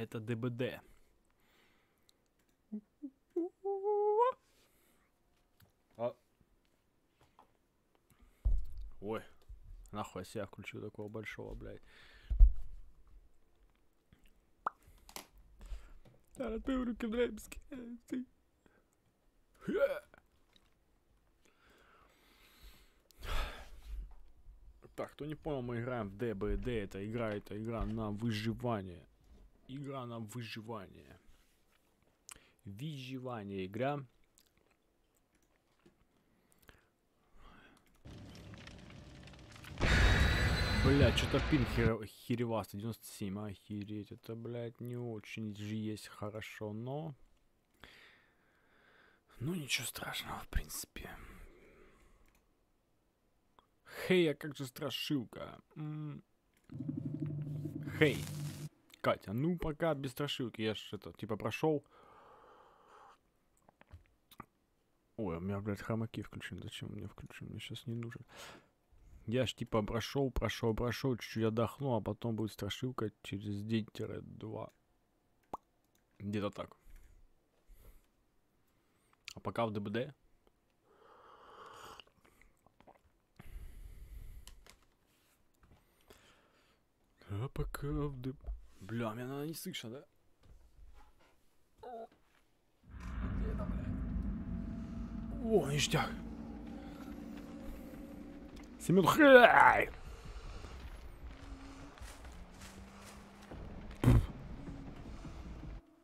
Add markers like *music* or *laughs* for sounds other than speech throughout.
это ДБД. А... Ой, нахуй я себя включил такого большого, блядь. Да, ты руки в драйбске. Так, кто не понял, мы играем в ДБД. Это игра, это игра на выживание. Игра на выживание. Выживание игра. Бля, что-то пин хер... херевастый, 97, охереть, это, блядь, не очень же есть хорошо, но... Ну, ничего страшного, в принципе. Хей, а как же страшилка? М Хей, Катя, ну пока без страшилки, я ж это, типа, прошел. Ой, у меня, блядь, хромаки включены. Зачем мне включен? Мне сейчас не нужен. Я ж типа прошел, прошел, прошел, чуть-чуть отдохну, а потом будет страшилка через день-два. Где-то так. А пока в ДБД. А пока в ДБД... Бля, меня надо не слышно, да? Где это, блядь? О, ништяк. Семен Хай!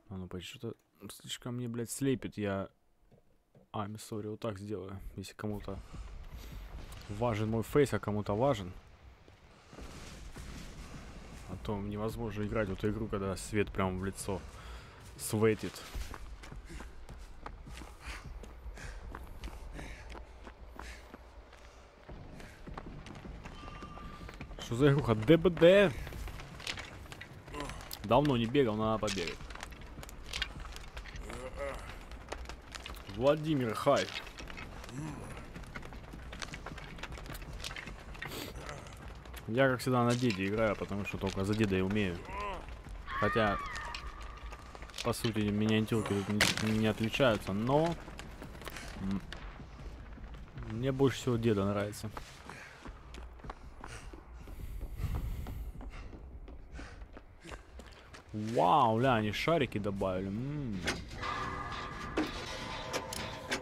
А ну, что-то слишком мне, блядь, слепит. Я... А, sorry, вот так сделаю. Если кому-то важен мой фейс, а кому-то важен. А то невозможно играть в эту игру, когда свет прямо в лицо светит. Что за игруха? ДБД. Давно не бегал, надо побегать. Владимир Хай. Я, как всегда, на деде играю, потому что только за деда и умею. Хотя, по сути, миниатюрки тут не, не отличаются, но... Мне больше всего деда нравится. Вау, ля, они шарики добавили. М -м.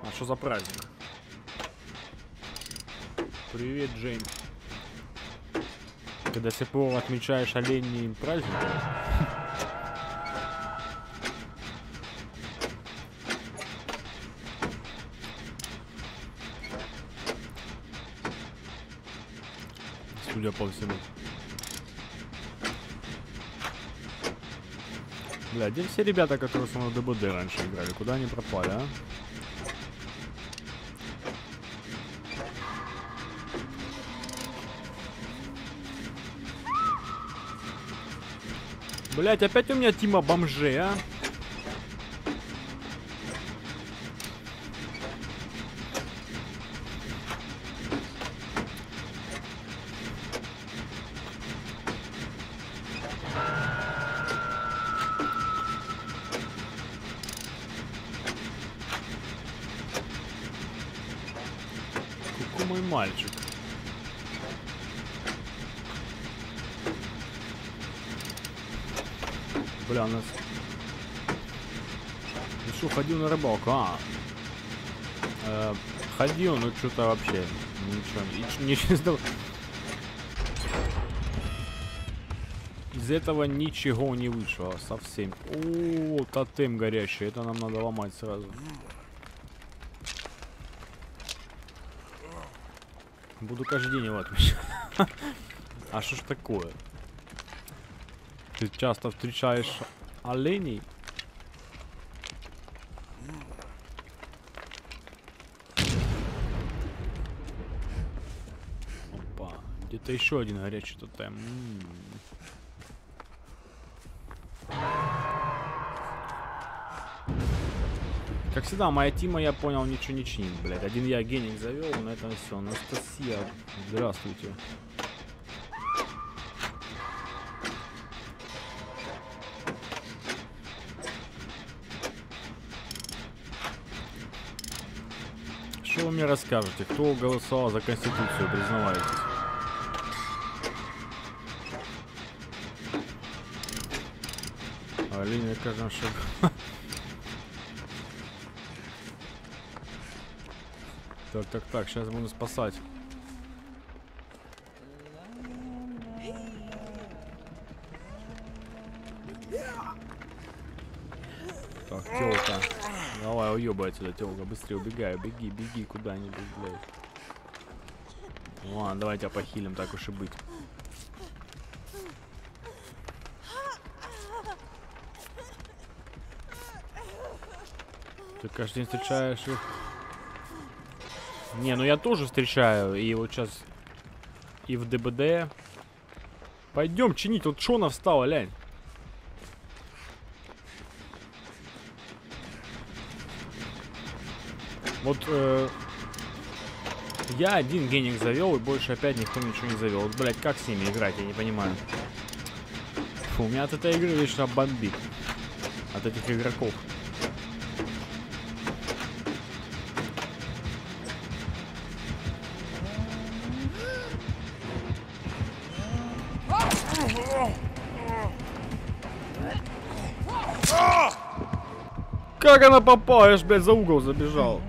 А что за праздник? Привет, Джеймс. Когда СПО отмечаешь оленей праздник? Судя по всему. Бля, где все ребята, которые со мной ДБД раньше играли? Куда они пропали, а? Блять, опять у меня Тима бомжей, а? ходил на рыбалку. А. Э, ходил, но что-то вообще ничего. ничего Из этого ничего не вышло совсем. О, тотем горящий. Это нам надо ломать сразу. Буду каждый день его отмечать. *laughs* А что ж такое? Ты часто встречаешь оленей? Это еще один горячий тотем. Как всегда, моя тима, я понял, ничего не чинит, блядь. Один я гений завел, на этом все. Анастасия, здравствуйте. Что вы мне расскажете? Кто голосовал за Конституцию, признавайтесь? Алине каждом шагу. Так, так, так, сейчас буду спасать. Так, телка. Давай, уебай отсюда, телка. Быстрее убегай, беги, беги куда-нибудь, блядь. Ладно, давай тебя похилим, так уж и быть. Ты каждый день встречаешь их. Не, ну я тоже встречаю. И вот сейчас и в ДБД. Пойдем чинить. Вот Шона встала, лянь. Вот э, я один геник завел, и больше опять никто ничего не завел. Вот, блядь, как с ними играть, я не понимаю. Фу, у меня от этой игры вечно бомбит. От этих игроков. Как она попала? Я ж, блядь, за угол забежал.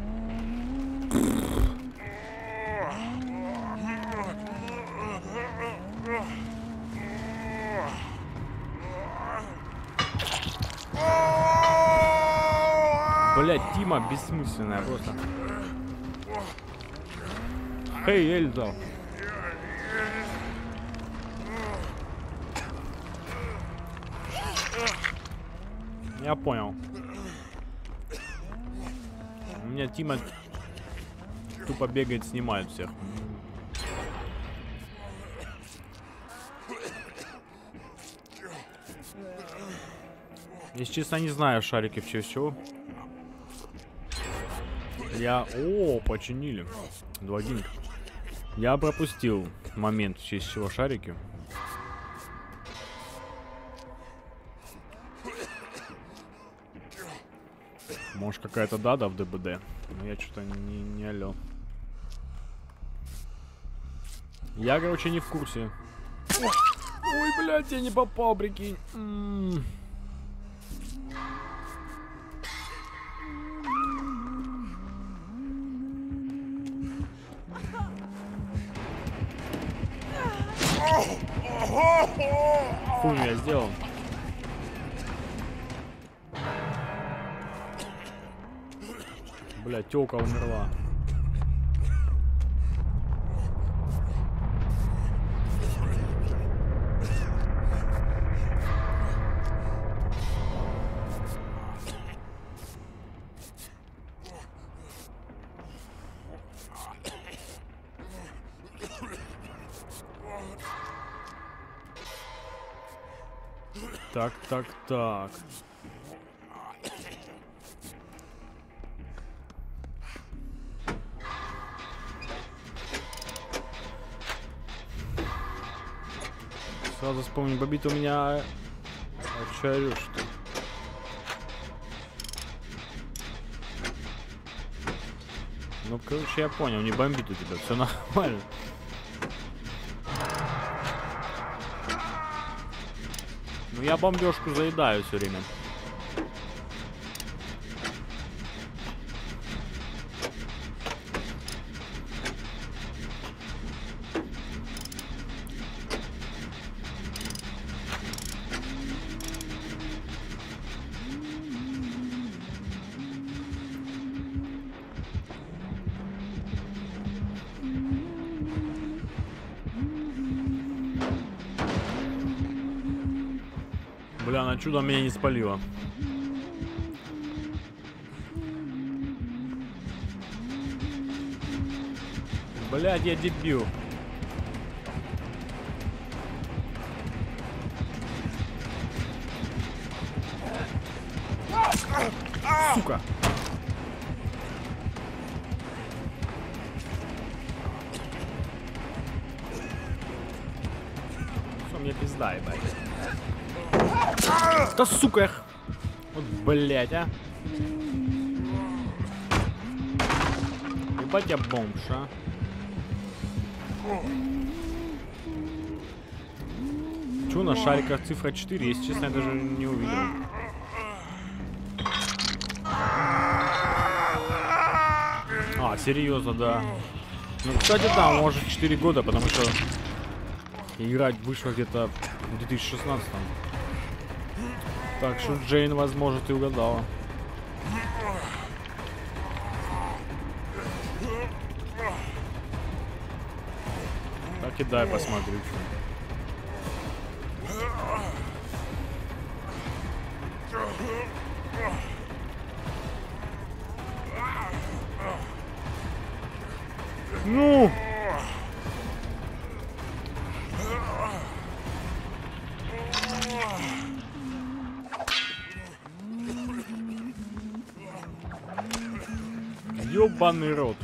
Блядь, Тима бессмысленная просто. Эй, Эльза. Я понял. Меня Тима тупо бегает, снимает всех. Если честно, не знаю шарики в честь чего. Я... О, починили. Два гинка. Я пропустил момент, в честь чего шарики. Может какая-то дада в ДБД. Но я что-то не, не алё. Я, короче, не в курсе. Ой, блядь, я не попал, прикинь. М. Хуй я сделал. Бля, тёлка умерла. Так, так, так. Вспомнил, Бобит у меня... А чё орёшь ты? Ну, короче, я понял, не бомбит у тебя, все нормально. Ну, я бомбежку заедаю все время. Бля, на чудо меня не спалило. Блядь, я дебил. Да сука, я... х- Вот, блядь, а. батя бомж, а? Чё на шариках цифра 4? Если честно, я даже не увидел. А, серьезно, да. Ну, кстати, да, может 4 года, потому что играть вышла где-то в 2016 Так что Джейн, возможно, ты угадала. Так и дай посмотрю. Ну! Ёбаный рот.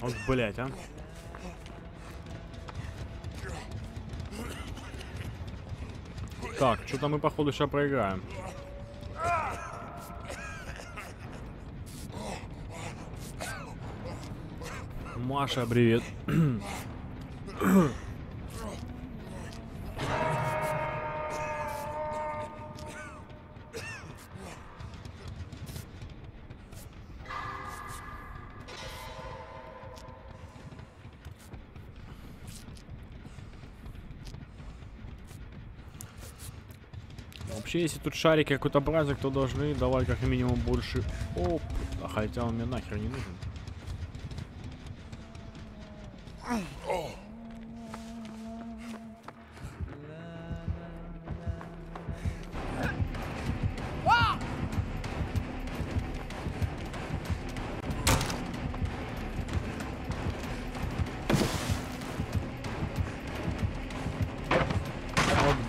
Вот, блять, а. Так, что-то мы, походу, сейчас проиграем. Маша, привет. *clears throat* Вообще, если тут шарики какой-то праздник, то должны давать как минимум больше... Оп, а хотя он мне нахер не нужен.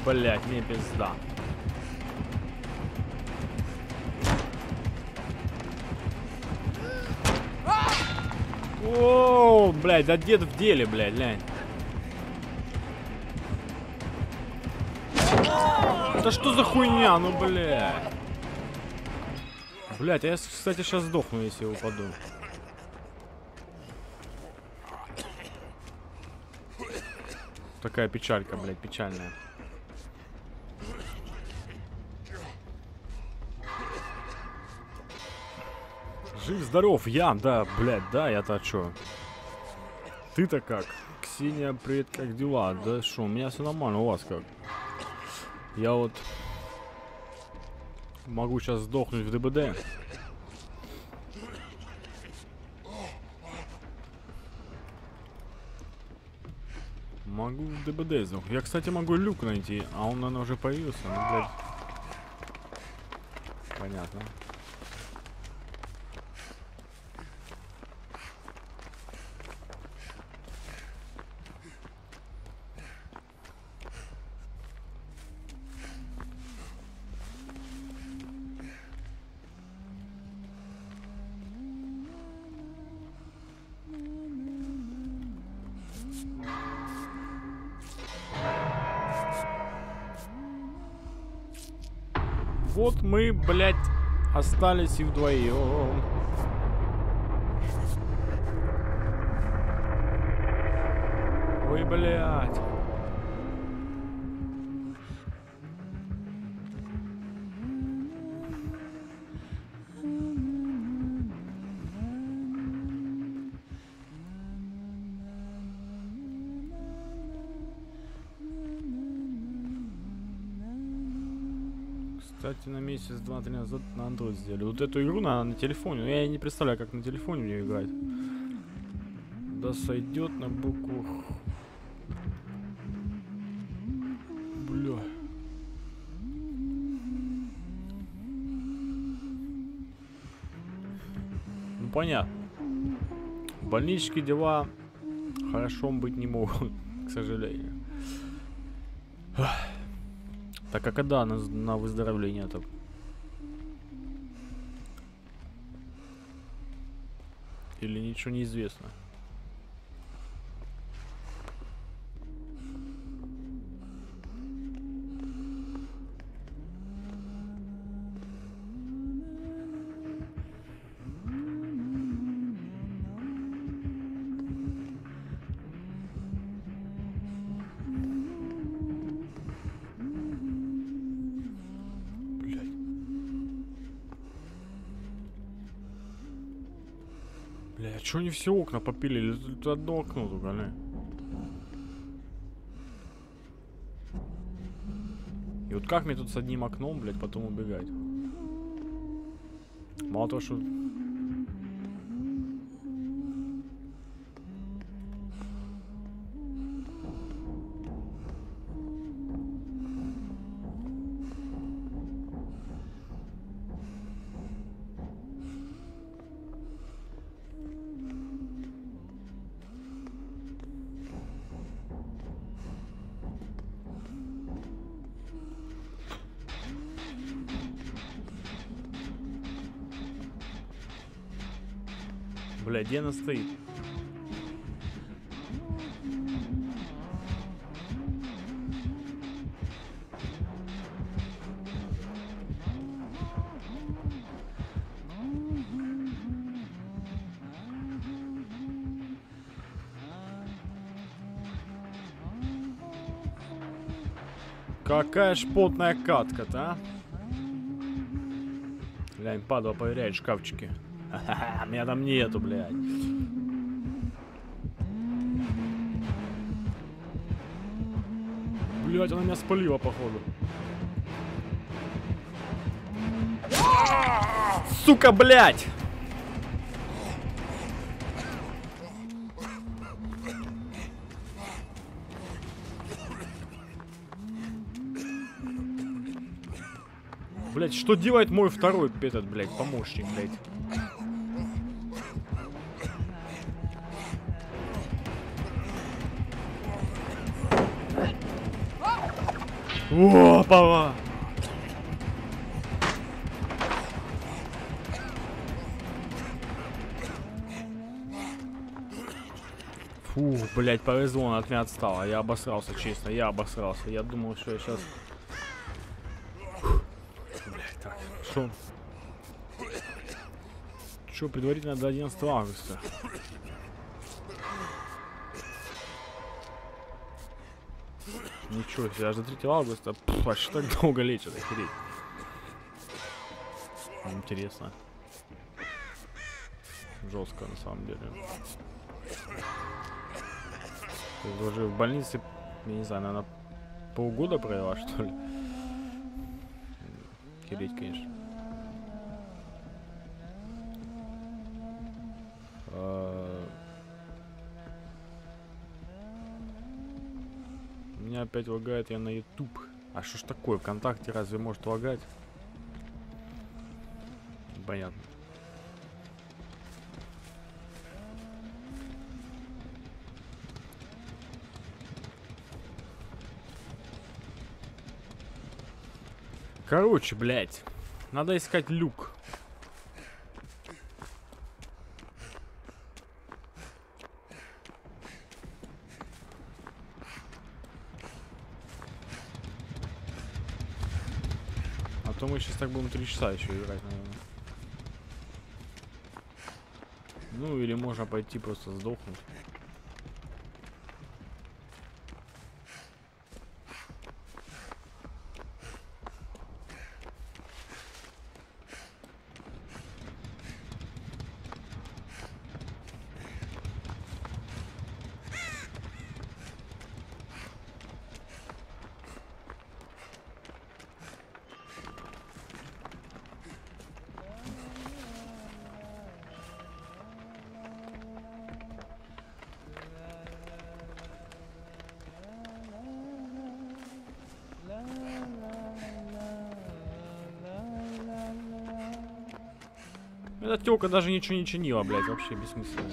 Блять, мне пизда. Блядь, да дед в деле, блядь, глянь. Это что за хуйня, ну, блядь. Блядь, а я, кстати, сейчас сдохну, если упаду. Такая печалька, блядь, печальная. Жив-здоров, я, да, блядь, да, я-то чё? Ты-то как? Ксения, привет, как дела? Да что, у меня все нормально, у вас как? Я вот могу сейчас сдохнуть в ДБД. Могу в ДБД сдохнуть. Я, кстати, могу люк найти, а он, наверное, уже появился. Ну, блядь. Понятно. Блядь, остались и вдвоем. Ой, блядь. Кстати, на месяц, два, три назад на Android сделали. Вот эту игру на, на телефоне. Ну, я не представляю, как на телефоне в играть. Да сойдет на букву. Бля. Ну понятно. В больничке дела хорошо быть не могут, *laughs* к сожалению. Так а когда на, на выздоровление-то? Или ничего не известно? Чё они все окна попилили? Тут одно окно только, не? И вот как мне тут с одним окном, блядь, потом убегать? Мало того, что... Она стоит? Какая ж катка-то, а? Глянь, падла проверяет шкафчики. Меня там нету, блядь. Блядь, она меня спалила, походу. Сука, блядь! Блять, что делает мой второй этот, блядь, помощник, блядь? Опа! Фу, блядь, повезло, он от меня отстал. а Я обосрался, честно, я обосрался. Я думал, что я сейчас... Блядь, так, что? Что, предварительно до 11 августа? Ничего себе, аж до 3 августа. Пф, что так долго лечат, охереть. Интересно. Жестко, на самом деле. То уже в больнице, я не знаю, наверное, полгода провела, что ли? Охереть, конечно. Опять лагает, я на YouTube. А что ж такое, ВКонтакте разве может лагать? Понятно. Короче, блядь. Надо искать люк. А то мы сейчас так будем три часа еще играть, наверное. Ну или можно пойти просто сдохнуть. Тёлка даже ничего не чинила, блядь, вообще бессмысленно.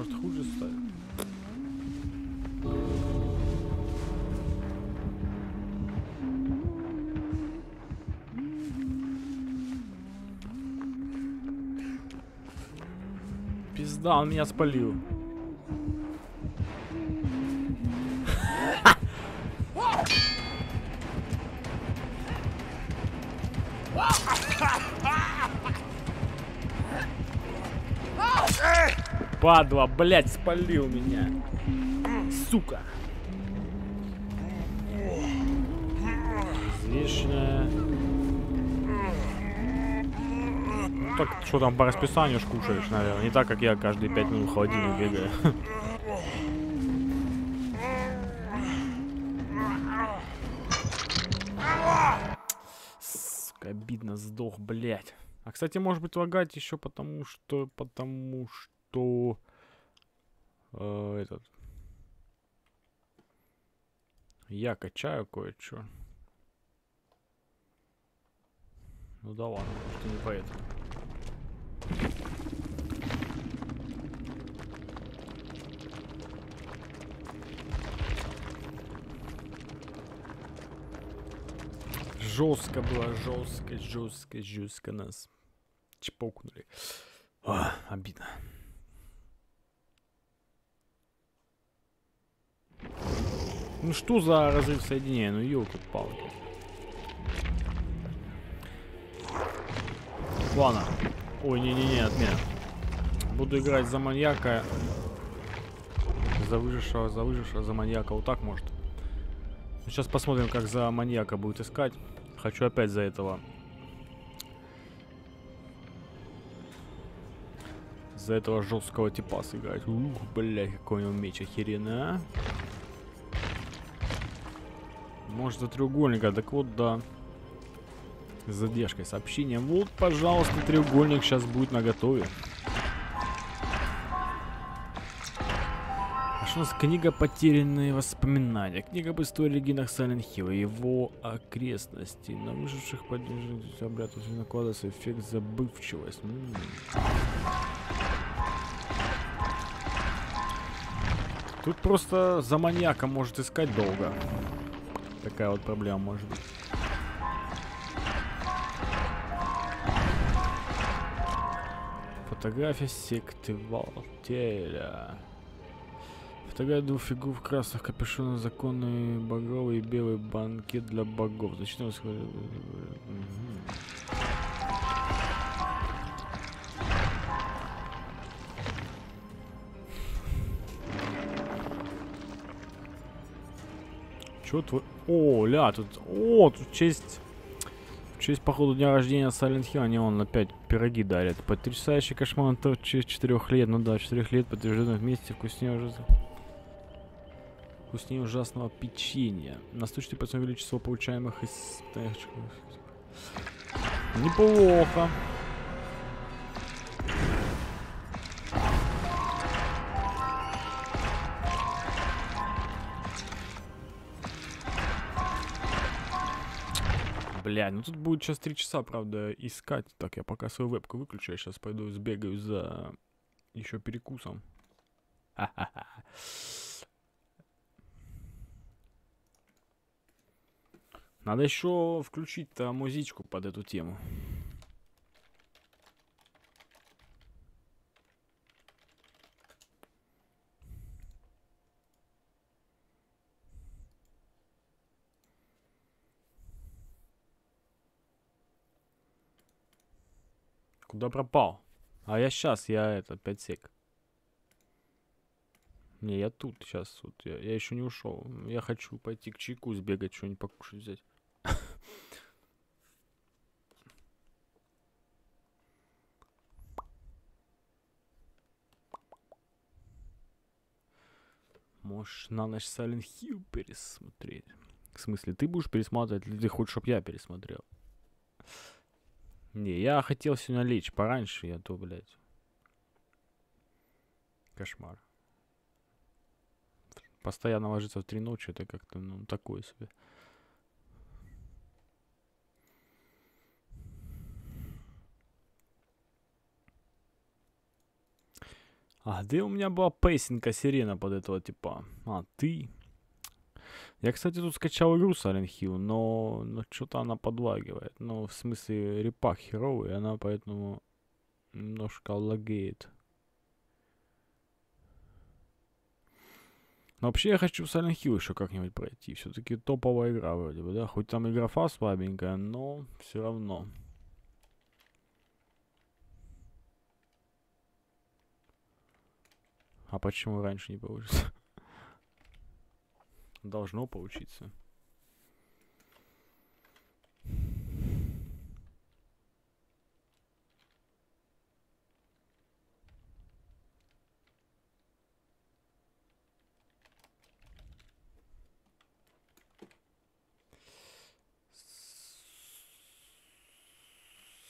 Может хуже стать. Пизда, он меня спалил. Падла, блядь, спалил меня. Сука. Ну, так, что там по расписанию ж кушаешь, наверное. Не так, как я каждые пять минут в холодильник бегаю. Сука, обидно, сдох, блядь. А, кстати, может быть, лагать еще потому, что... Потому что... э, этот... Я качаю кое-что. Ну да ладно, и не поэтому. Жестко было, жестко, жестко, жестко нас чпокнули. А, обидно. Ну что за разрыв соединения? Ну елки-палки. Ладно. Ой, не-не-не, отмена. Буду играть за маньяка. За выжившего, за выжившего, за маньяка. Вот так может. Сейчас посмотрим, как за маньяка будет искать. Хочу опять за этого. За этого жесткого типа сыграть. Ух, блядь, какой у него меч охеренный, а. Может за треугольника, так вот да. С задержкой сообщения. Вот, пожалуйста, треугольник сейчас будет на готове. А что у нас книга «Потерянные воспоминания». Книга об истории легендах Hill и его окрестностей. На выживших поддерживать обряд накладывается эффект забывчивость. М -м. Тут просто за маньяка может искать долго. Такая вот проблема может быть. Фотография секты Валтеля. Фотография двух фигур в красных капюшонах, законный багровый и белый банкет для богов. Зачем Чё твой... О, ля, тут... О, тут честь... В честь, походу, дня рождения Silent Hill они он опять пироги дарят. Потрясающий кошмар то через 4 лет. Ну да, 4 лет подтверждено вместе. Вкуснее уже... Вкуснее ужасного печенья. На 104% увеличить число получаемых из... Неплохо. Бля, ну тут будет сейчас 3 часа, правда, искать. Так, я пока свою вебку выключу. Я сейчас пойду сбегаю за еще перекусом. *laughs* Надо еще включить-то музычку под эту тему. Куда пропал? А я сейчас, я это, 5 сек. Не, я тут сейчас, вот, я, я еще не ушел. Я хочу пойти к чайку сбегать, что-нибудь покушать взять. *laughs* Можешь на ночь Silent Hill пересмотреть. В смысле, ты будешь пересматривать, или ты хочешь, чтобы я пересмотрел? Не, я хотел сегодня лечь пораньше, я то, блядь. Кошмар. Постоянно ложиться в три ночи, это как-то, ну, такое себе. А где у меня была песенка сирена под этого типа? А, ты? Я, кстати, тут скачал игру Silent Hill, но, но что-то она подлагивает. Ну, в смысле, репак херовый, она поэтому немножко лагеет. Но вообще я хочу Silent Hill еще как-нибудь пройти. Все-таки топовая игра вроде бы, да? Хоть там и графа слабенькая, но все равно. А почему раньше не получится? Должно получиться.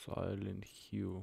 Silent Hill.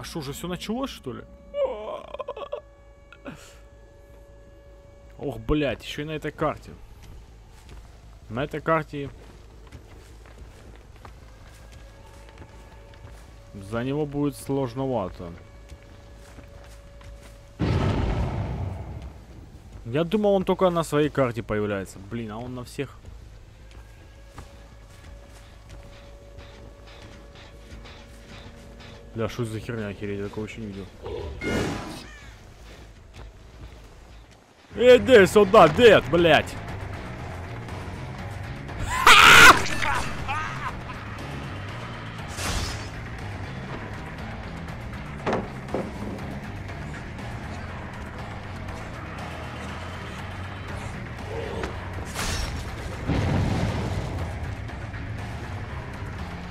А что, уже все началось, что ли? Ох, блядь, еще и на этой карте. На этой карте... За него будет сложновато. Я думал, он только на своей карте появляется. Блин, а он на всех... Бля, что за херня, охереть, я такого еще не видел. Иди сюда, дед, блядь!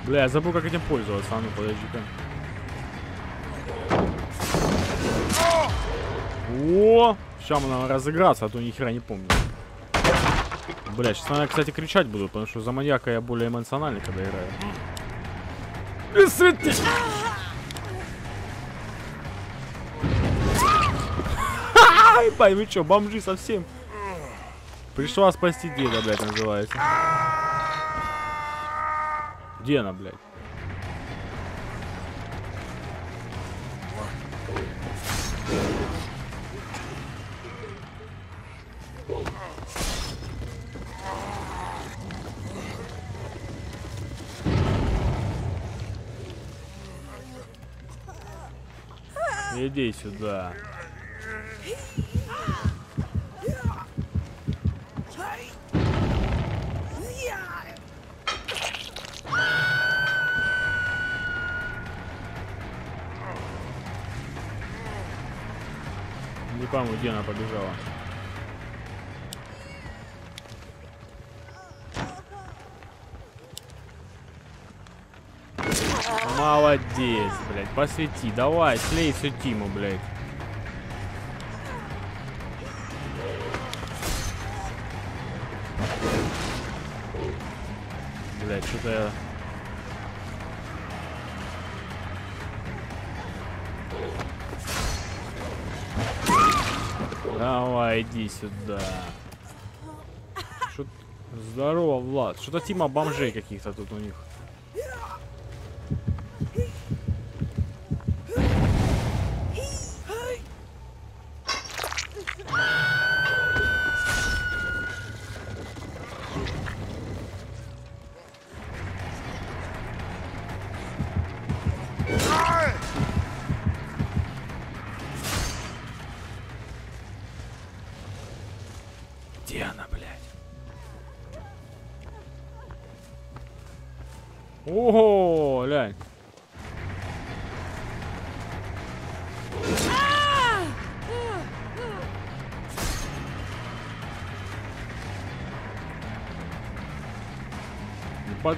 Бля, я забыл, как этим пользоваться. А ну, подожди-ка. О! Сейчас мы надо разыграться, а то ни хера не помню. Бля, сейчас надо, кстати, кричать буду, потому что за маньяка я более эмоциональный, когда играю. И свети! Ай, вы чё, бомжи совсем? Пришла спасти деда, блядь, называется. Где она, блядь? Иди сюда. Не пойму, где она побежала. Молодец, блядь. Посвети. Давай, слей всю Тиму, блядь. Блядь, что-то я... Давай, иди сюда. Здорово, Влад. Что-то Тима бомжей каких-то тут у них.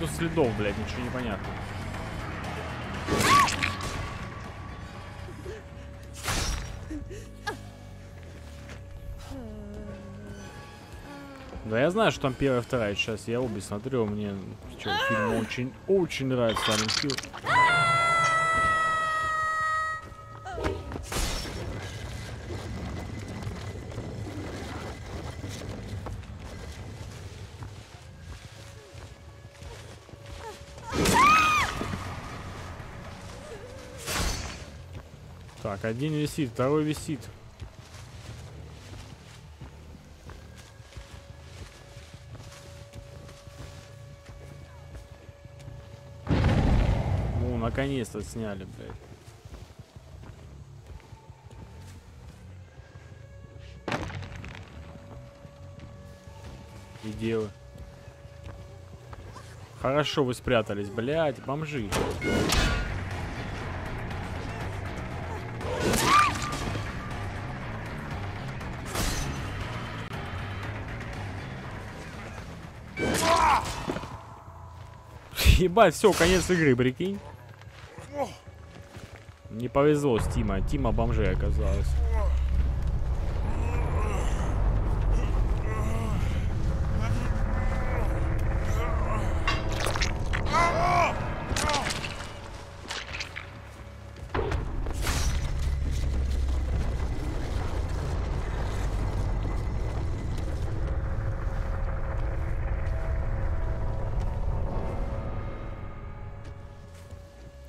Тут следов, блядь, ничего не понятно. Да я знаю, что там первая, вторая часть. Я обе смотрел, мне чё, фильм очень, очень нравится. Один висит, второй висит. Ну, наконец-то сняли, блядь. И девы. Хорошо вы спрятались, блядь, бомжи. Ебать, все, конец игры, прикинь. Не повезло с Тима. Тима бомжей оказалось.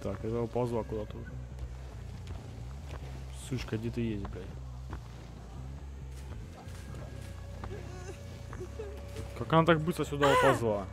Так, это уползла куда-то уже. Сучка, где ты есть, блядь? Как она так быстро сюда уползла?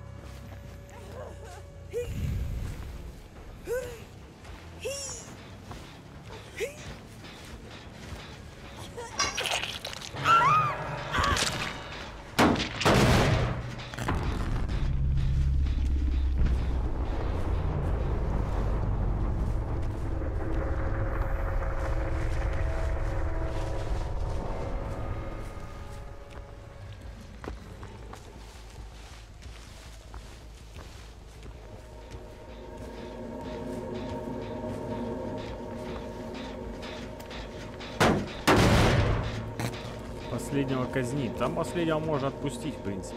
Казнить. Там последнего можно отпустить, в принципе.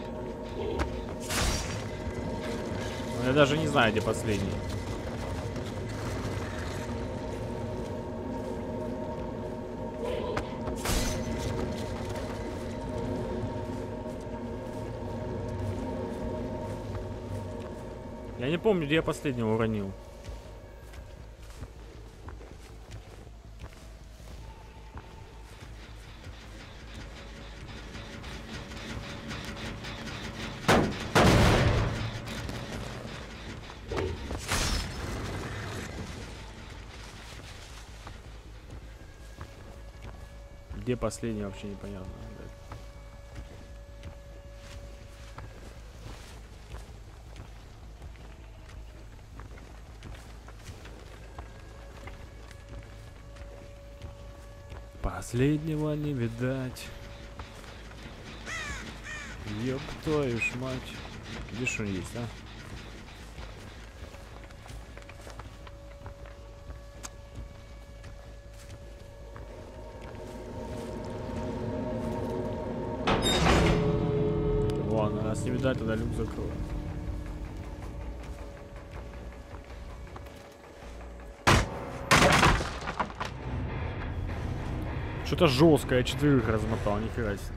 Но я даже не знаю, где последний. Я не помню, где я последнего уронил. Последний, вообще непонятно. Последнего не видать. Ёб твою ж мать. Где он есть, а? Видать, тогда люк закрою. Что Что-то жесткое, четверых размотал, нихера себе.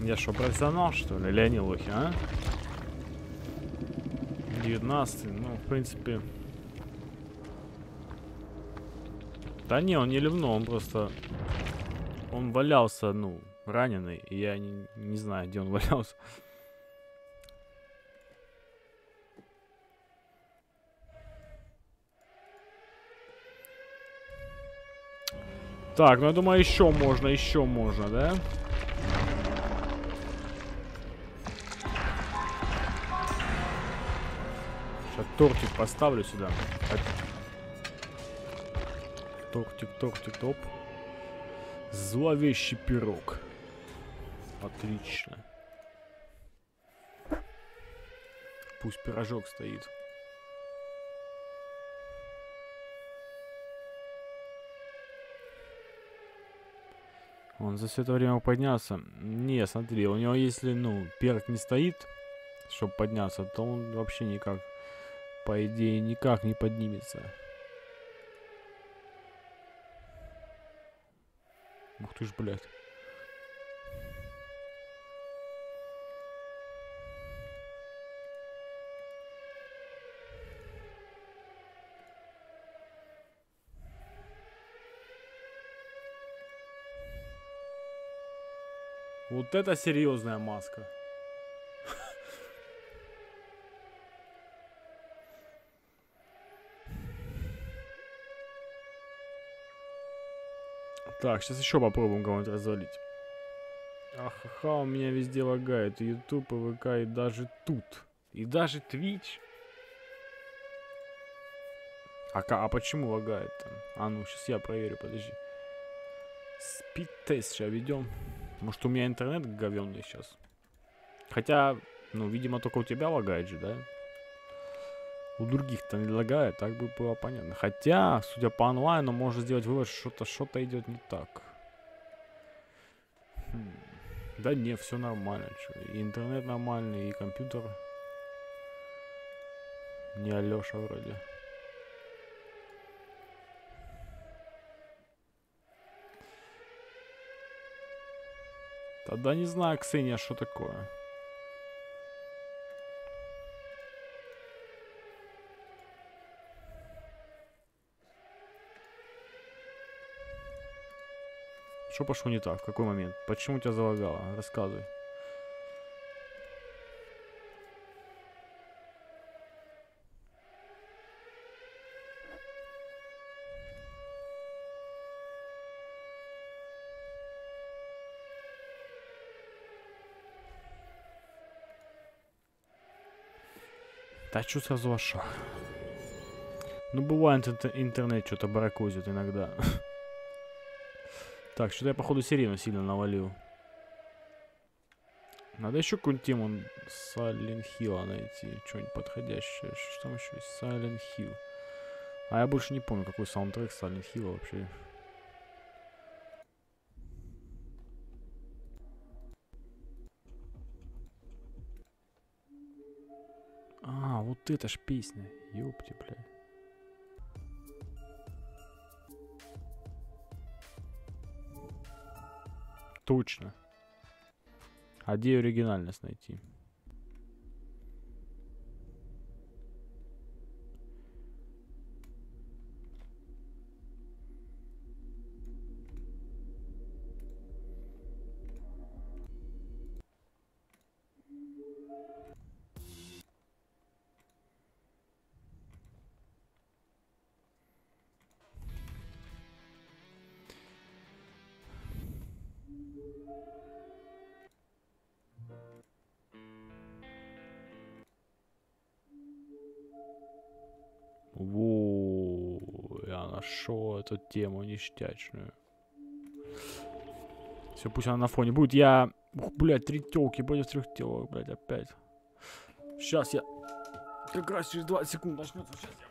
Я что, профессионал, что ли? Или они лохи, а? 19 ну, в принципе... Да не, он не ливно, он просто... Он валялся, ну, раненый, я не, не знаю, где он *laughs* валялся. Так, ну я думаю, еще можно, еще можно, да? Сейчас тортик поставлю сюда. Тортик, тортик, топ. Зловещий пирог. Отлично. Пусть пирожок стоит. Он за все это время поднялся. Не, смотри, у него если, ну, перк не стоит, чтобы подняться, то он вообще никак, по идее, никак не поднимется. Ух ты ж, блядь. Вот это серьезная маска. Так, сейчас еще попробуем кого-нибудь развалить. Ахаха, у меня везде лагает. И YouTube, и ВК, и даже тут. И даже Twitch. А, а почему лагает там? А ну, сейчас я проверю, подожди. Спид-тест сейчас ведем. Может, у меня интернет говенный сейчас. Хотя, ну, видимо, только у тебя лагает же, да? У других-то не лагает, так бы было понятно. Хотя, судя по онлайну, можно сделать вывод, что-то что-то идет не так. Хм. Да не, все нормально. Чё. И интернет нормальный, и компьютер. Не Алёша вроде. Тогда не знаю, Ксения, что такое. Что пошло не так? В какой момент? Почему тебя залагало? Рассказывай. Да что сразу ваша? Ну, бывает интернет что-то баракозит иногда. *laughs* Так, что-то я, походу, сирену сильно навалил. Надо еще какую-нибудь тему Silent Hill найти. Что-нибудь подходящее. Что там еще есть? Silent Hill. А я больше не помню, какой саундтрек Silent Hill вообще. А, вот это ж песня. Ёпти, блядь. Точно. А где оригинальность найти? Нашел эту тему ништячную. Все, пусть она на фоне будет. Я... Ух, блядь, три телки против трех телок, блядь, опять. Сейчас я... Как раз через 20 секунд начнется. Сейчас я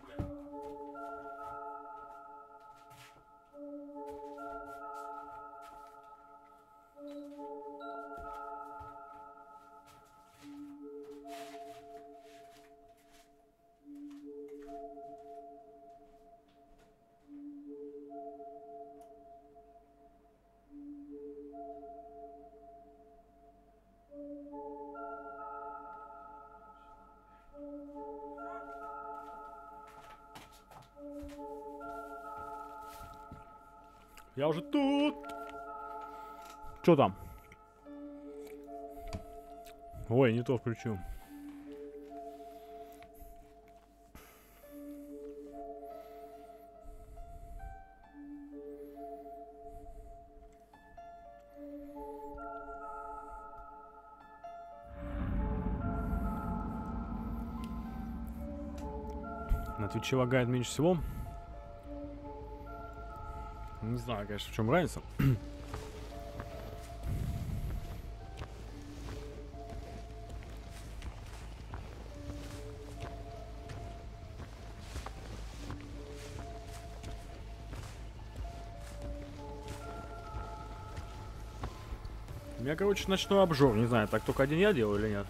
Тут. Что там? Ой, не то включил. На Твиче лагает меньше всего. Не знаю, конечно, в чем разница. У меня, короче, ночной обжор. Не знаю, так только один я делаю или нет.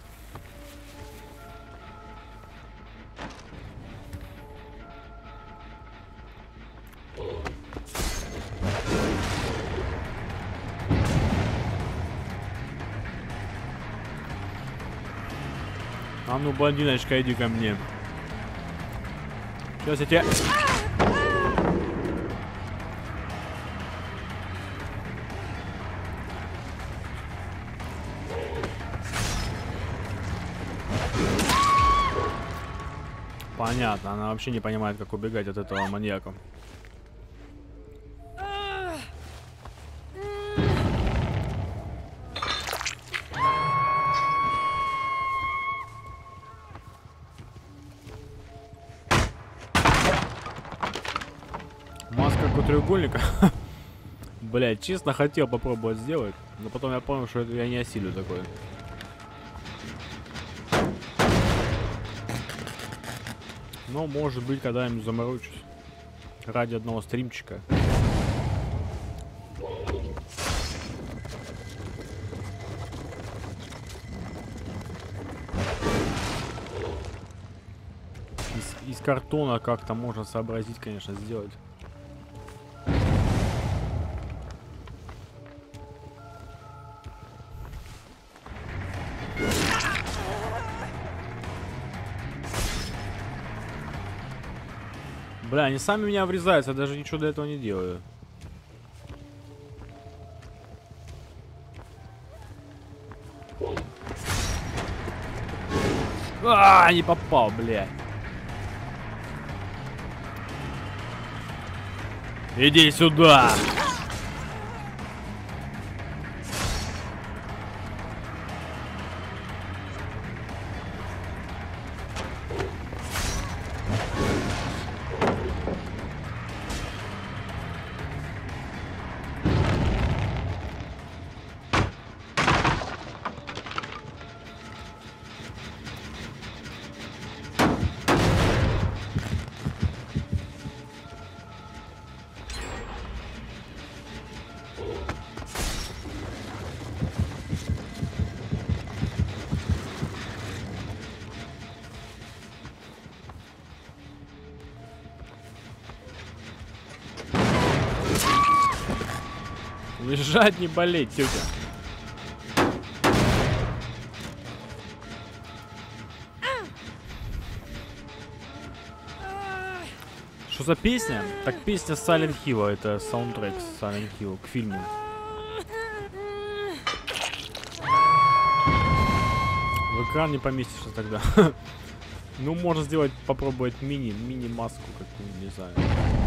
Блондиночка, иди ко мне. Сейчас я тебя... Понятно, она вообще не понимает, как убегать от этого маньяка. Честно хотел попробовать сделать, но потом я понял, что я не осилю такое. Но, может быть, когда-нибудь заморочусь. Ради одного стримчика. Из, из картона как-то можно сообразить, конечно, сделать. Они сами меня врезаются, я даже ничего для этого не делаю. А, не попал, бля. Иди сюда. Лежать не болеть, тетя. Что за песня? Так песня Silent Hill, это саундтрек Silent Hill к фильму. В экран не поместишься тогда. *laughs* ну, можно сделать, попробовать мини, мини-маску какую-нибудь, не знаю.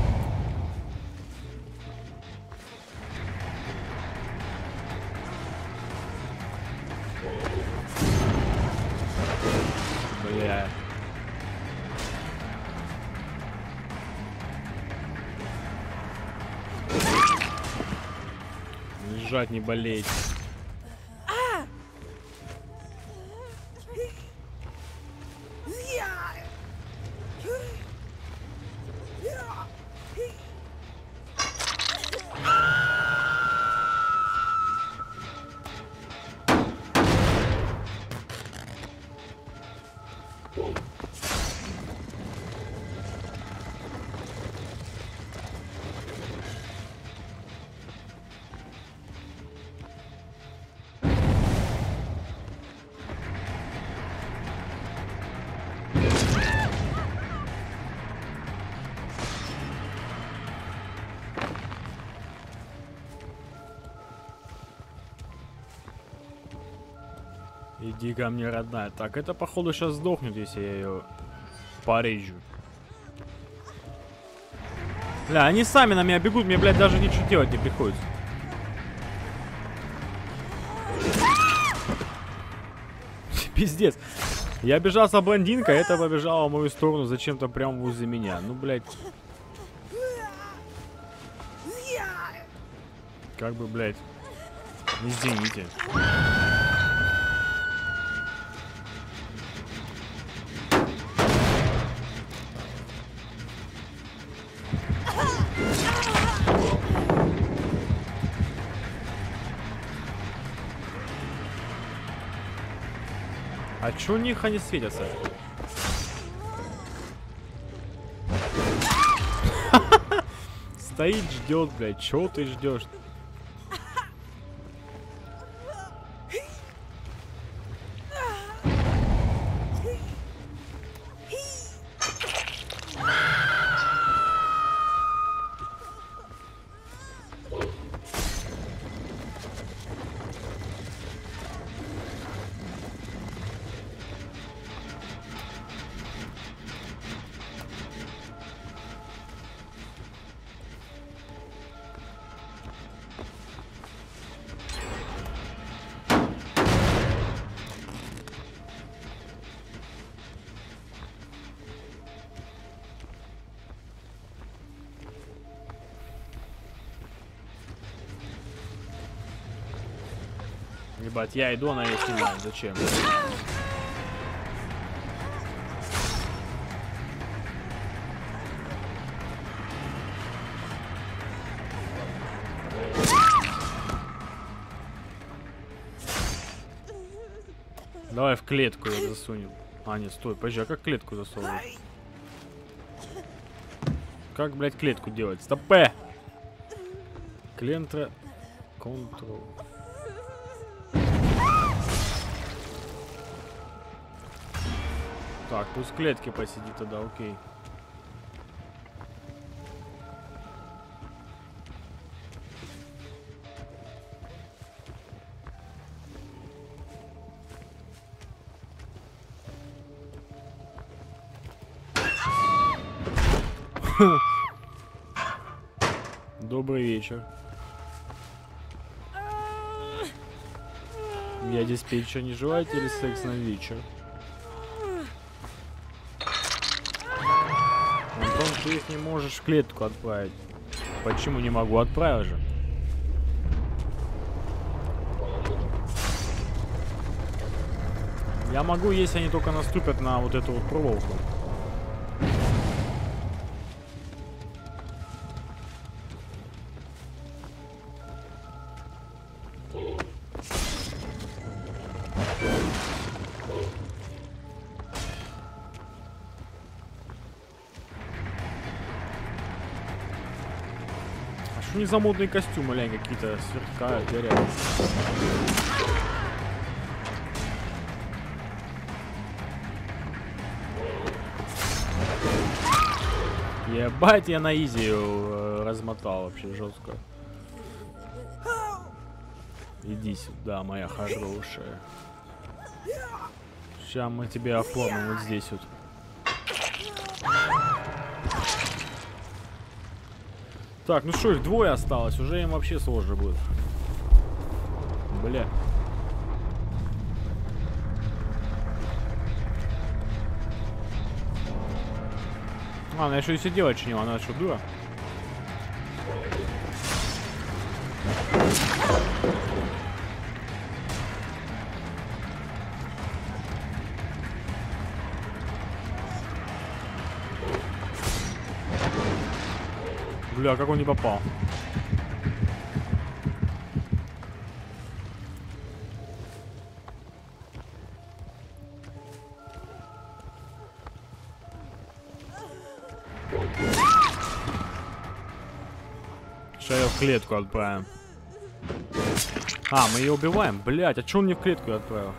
Болеть. Иди ко мне, родная. Так, это походу сейчас сдохнет, если я ее порежу. Бля, они сами на меня бегут, мне, блядь, даже ничего делать не приходится. *laughs* Пиздец. Я бежал за блондинкой, это побежала в мою сторону зачем-то прямо возле меня. Ну, блядь. Как бы, блядь. Извините. Чё у них они светятся? Стоит, ждет, блядь. Чего ты ждешь? Ебать, я иду, она ее снимает. Зачем? Давай в клетку ее засунем. А, нет, стой, подожди, а как клетку засовывать? Как, блядь, клетку делать? Стопэ! Клентра... Контрол. Так, пусть в клетке посидит тогда, окей. Добрый вечер. Я диспетчер, не желаете ли секс на вечер? Ты их не можешь в клетку отправить. Почему не могу? Отправил же. Я могу, если они только наступят на вот эту вот проволоку. За модные костюмы, лень, какие-то сверкают, горят. Ебать, я на изи э, размотал вообще жестко. Иди сюда, моя хорошая. Сейчас мы тебе оформим вот здесь вот. Так, ну что, их двое осталось. Уже им вообще сложно будет. Бля. А, она еще и сидела чинила, она что, дура? Бля, как он не попал? Сейчас ее в клетку отправим. А, мы ее убиваем? Блять, а че он мне в клетку отправил?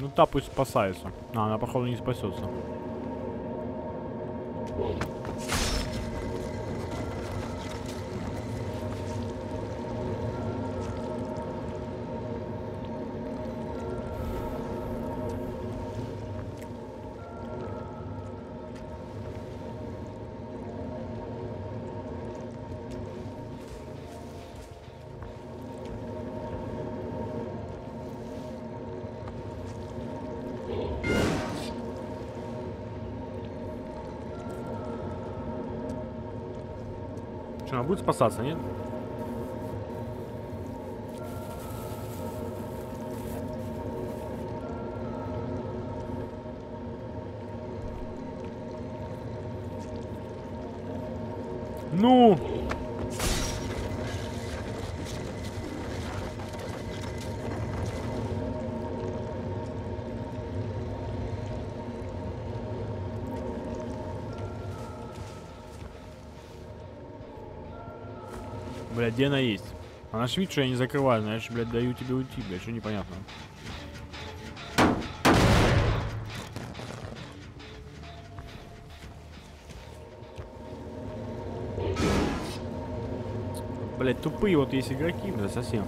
Ну та пусть спасается. А, она походу не спасется. Спасаться, нет? Ну! Где она есть? Она ж видит, что я не закрываю, значит, блядь, даю тебе уйти, блядь, что непонятно. Блядь, тупые вот есть игроки, блядь, совсем.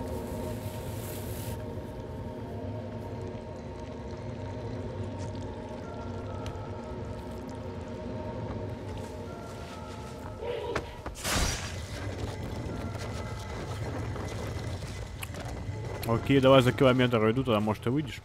Окей, давай за километр иду, тогда может ты выйдешь.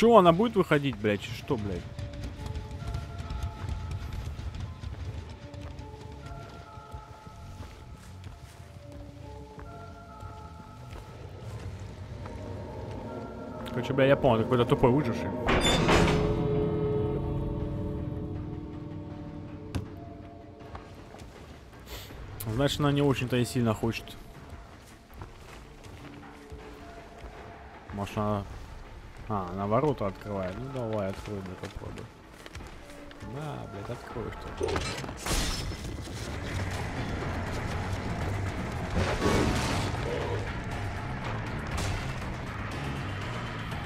Чё, она будет выходить, блядь, что, блядь? Короче, бля, я понял, какой-то тупой выживший. Значит, она не очень-то и сильно хочет. Может, она... А, она ворота открывает. Ну, давай, открой, да, попробуй. Да, блядь, открой что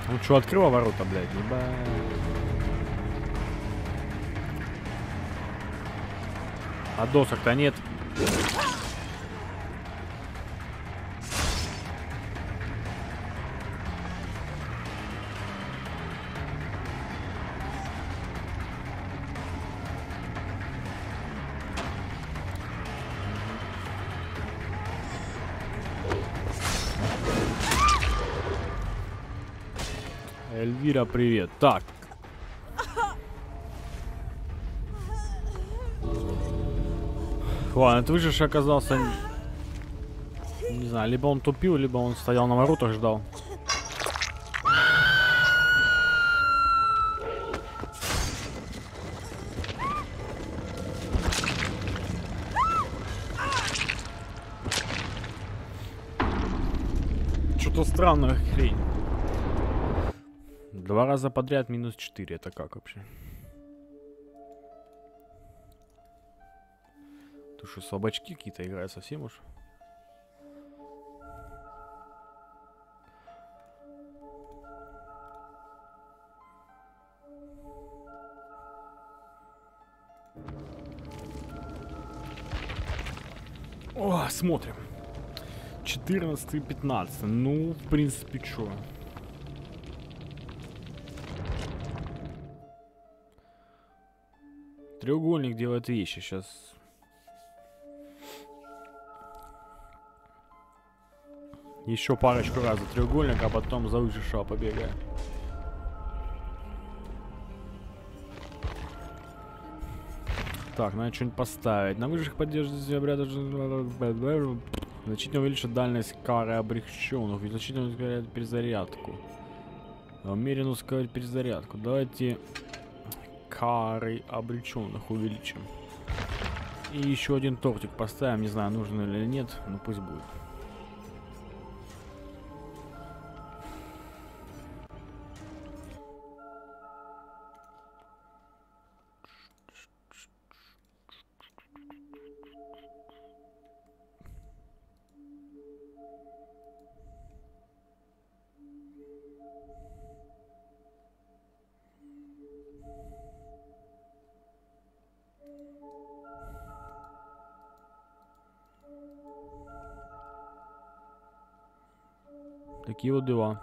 Ну что, открыла ворота, блядь, либо... А досок-то нет. Эльвира, привет. Так. Ладно, этот выживший оказался... Не знаю, либо он тупил, либо он стоял на воротах ждал. Что-то странная хрень. Два раза подряд минус 4. Это как вообще? Ты что, слабачки какие-то играют совсем уж? О, смотрим. 14 и 15. Ну, в принципе, чё. Треугольник делает вещи. Сейчас. Еще парочку раз за треугольник, а потом за выжившего побегаю. Так, надо что-нибудь поставить. На выживших поддерживать обряда значительно увеличит дальность кары облегченных, значительно ускоряет перезарядку. Умеренно ускоряет перезарядку. Давайте кары обреченных увеличим. И еще один тортик поставим, не знаю, нужен или нет, но пусть будет. Такие вот дела.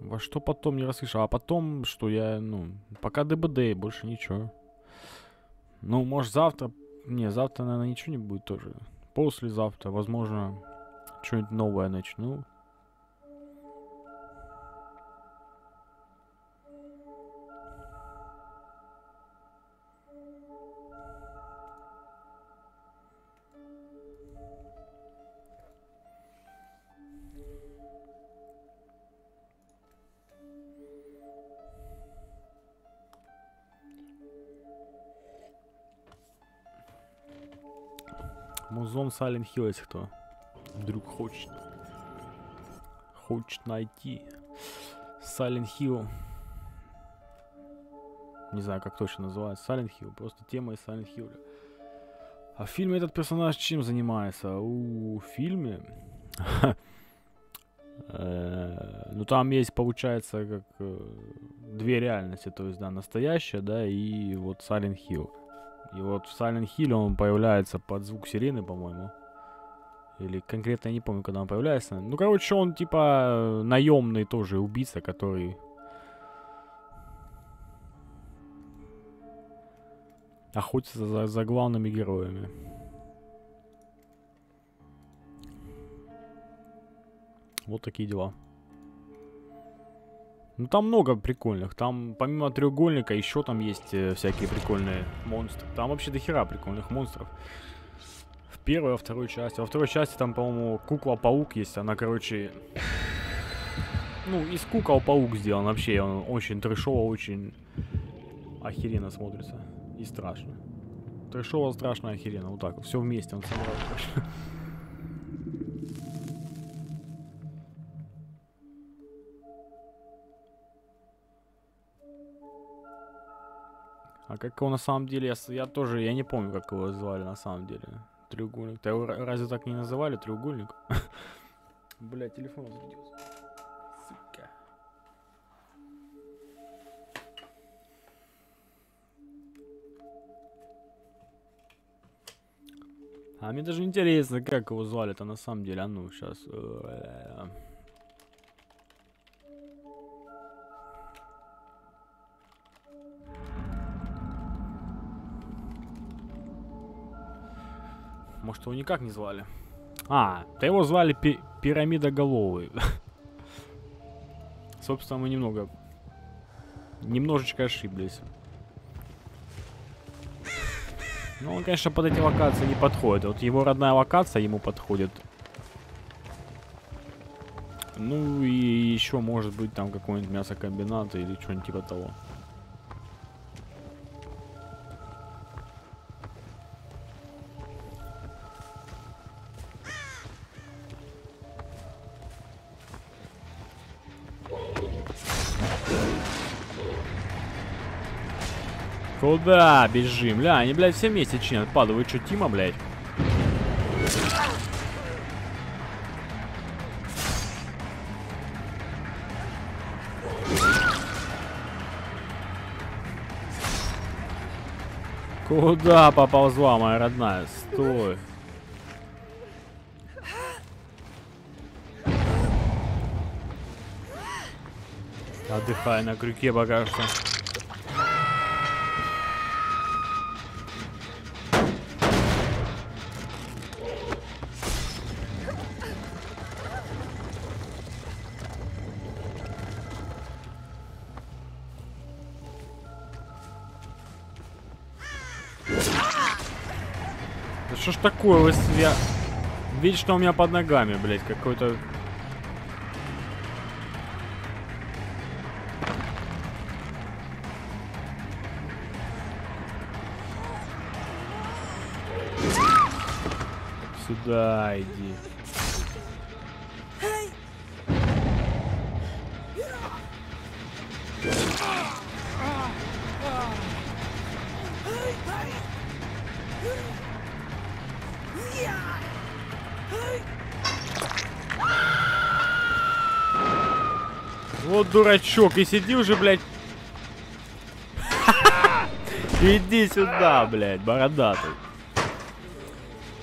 Во что потом не расслышал? А потом, что я, ну, пока ДБД больше ничего. Ну, может, завтра... Не, завтра, наверное, ничего не будет тоже. Послезавтра, возможно, что-нибудь новое начну. Silent Hill, если кто вдруг хочет. Хочет найти. Silent Hill. Не знаю, как точно называется. Silent Hill. Просто тема из Silent Hill. А в фильме этот персонаж чем занимается? У фильме... *laughs* Э, ну, там есть, получается, как э, две реальности. То есть, да, настоящая, да, и вот Silent Hill. И вот в Silent Hill он появляется под звук сирены, по-моему. Или конкретно я не помню, когда он появляется. Ну, короче, он типа наемный тоже убийца, который... Охотится за, за главными героями. Вот такие дела. Ну там много прикольных. Там помимо треугольника еще там есть э, всякие прикольные монстры. Там вообще дохера прикольных монстров. В первой, во второй части. Во второй части там, по-моему, кукла-паук есть. Она, короче... Ну, из кукол-паук сделан вообще. Он очень трешово, очень охеренно смотрится. И страшно. Трешово, страшно, охеренно. Вот так. Все вместе он собрал, А как его на самом деле, я, я тоже, я не помню, как его звали на самом деле. Треугольник. Ты его разве так не называли, треугольник? *laughs* Бля, телефон разрядился. Сука. А мне даже интересно, как его звали-то на самом деле. А ну, сейчас. Может, его никак не звали? А, да его звали пи Пирамидоголовый. *laughs* Собственно, мы немного... Немножечко ошиблись. Ну, он, конечно, под эти локации не подходит. Вот его родная локация ему подходит. Ну, и еще, может быть, там какой-нибудь мясокомбинат или что-нибудь типа того. Куда бежим? Ля, они, блядь, все вместе чинят. Паду, вы что, Тима, блядь? Куда поползла моя родная? Стой. Отдыхай на крюке пока. Такое? Вы, я... Вечно у меня под ногами, блядь, какой-то... Сюда иди. Дурачок. И сиди уже, блядь. *laughs* Иди сюда, блядь, бородатый.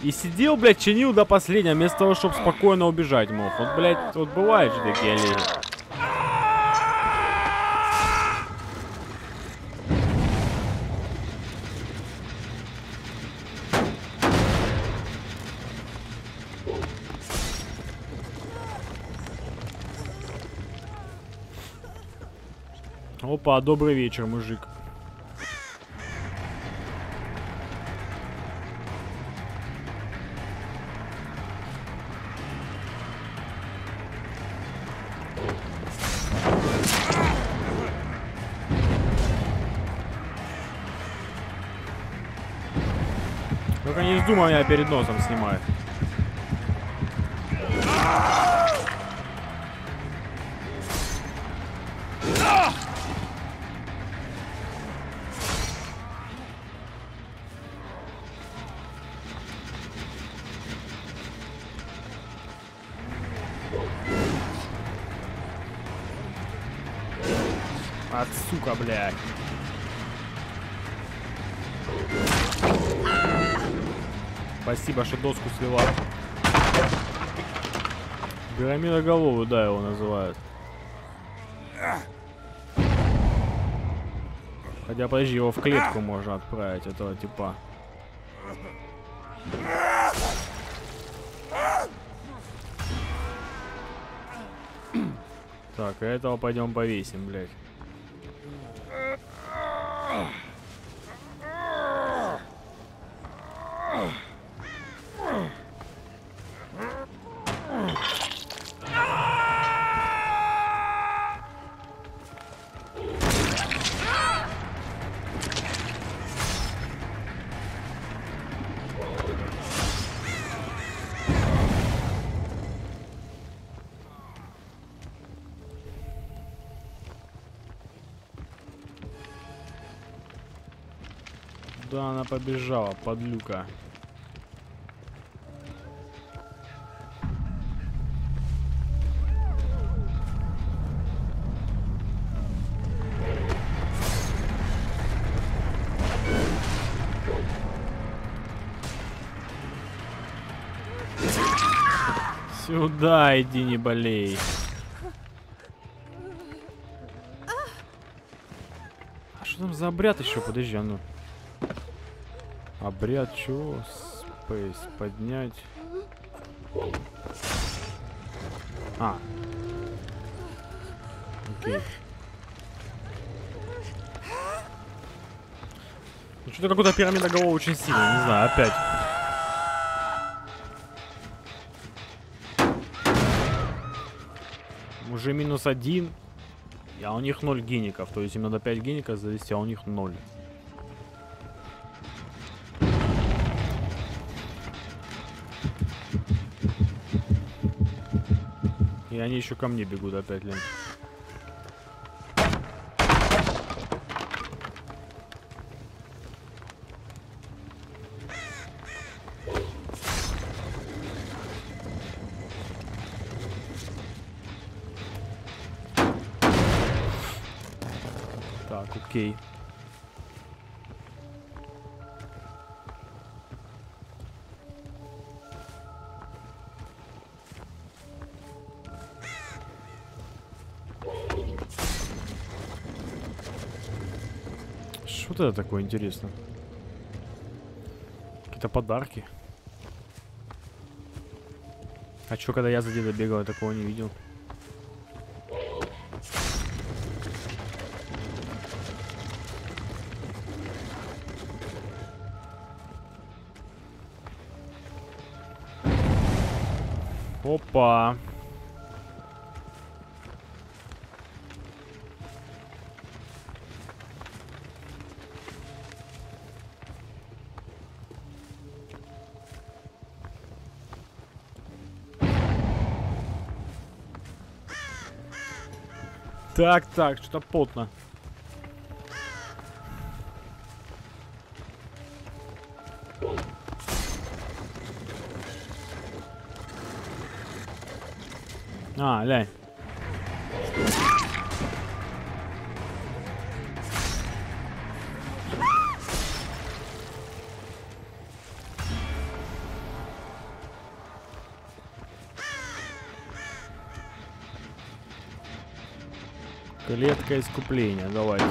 И сидел, блядь, чинил до последнего, вместо того, чтобы спокойно убежать мог. Вот, блядь, вот бывает же такие олени. Опа, добрый вечер, мужик. Только не вздумай меня перед носом снимать. Сука, блядь. Спасибо, что доску слила. Пирамидоголовый, да, его называют. Хотя, подожди, его в клетку можно отправить, этого типа. Так, а этого пойдем повесим, блядь. Побежала, подлюка. Сюда иди, не болей. А что там за обряд еще? Подожди, а ну. Обряд чего? Спейс. Поднять. А. Окей. Ну что-то какой-то пирамида голова очень сильно, не знаю, опять. Уже минус один. А у них ноль геников. То есть им надо 5 геников завести, а у них ноль. И они еще ко мне бегут опять, Лен. Что это такое интересно? Какие-то подарки. А чё, когда я за деда бегал, я такого не видел. Опа. Так, так, что-то потно. А, лянь. Клетка искупления, давайте.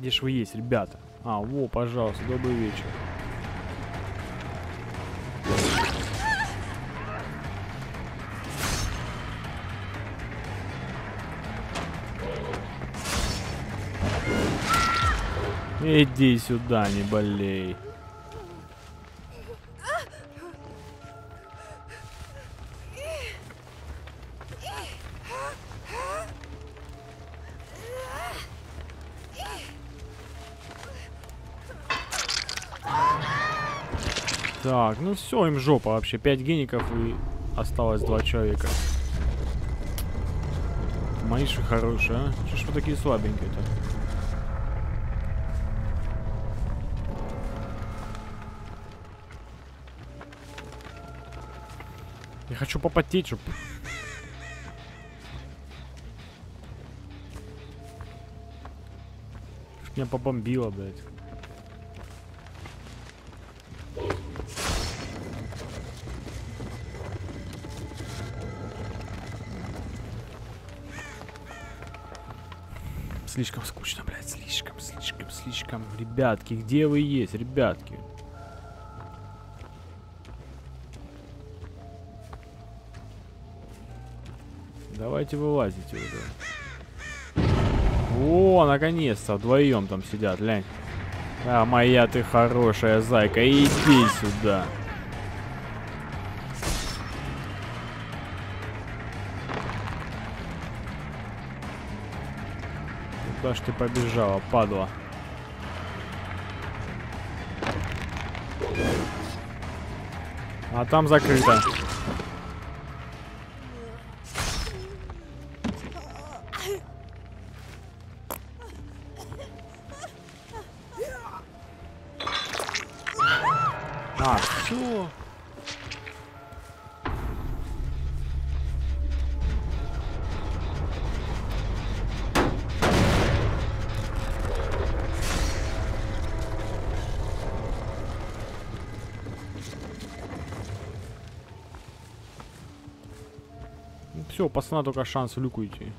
Где ж вы есть, ребята? А, во, пожалуйста, добрый вечер. Иди сюда, не болей. Так, ну все, им жопа вообще. Пять геников и осталось два человека. Маиши хорошие, а? Че ж вы такие слабенькие-то? Я хочу попотеть, чтоб... Чтоб меня побомбило, блядь. Слишком скучно, блядь, слишком, слишком, слишком. Ребятки, где вы есть, ребятки? Давайте вылазите уже. О, наконец-то, вдвоем там сидят, глянь. А, моя ты хорошая зайка, иди сюда. Куда ж ты побежала, падла? А там закрыто. А, все. Все, пацана только шанс в люк уйти.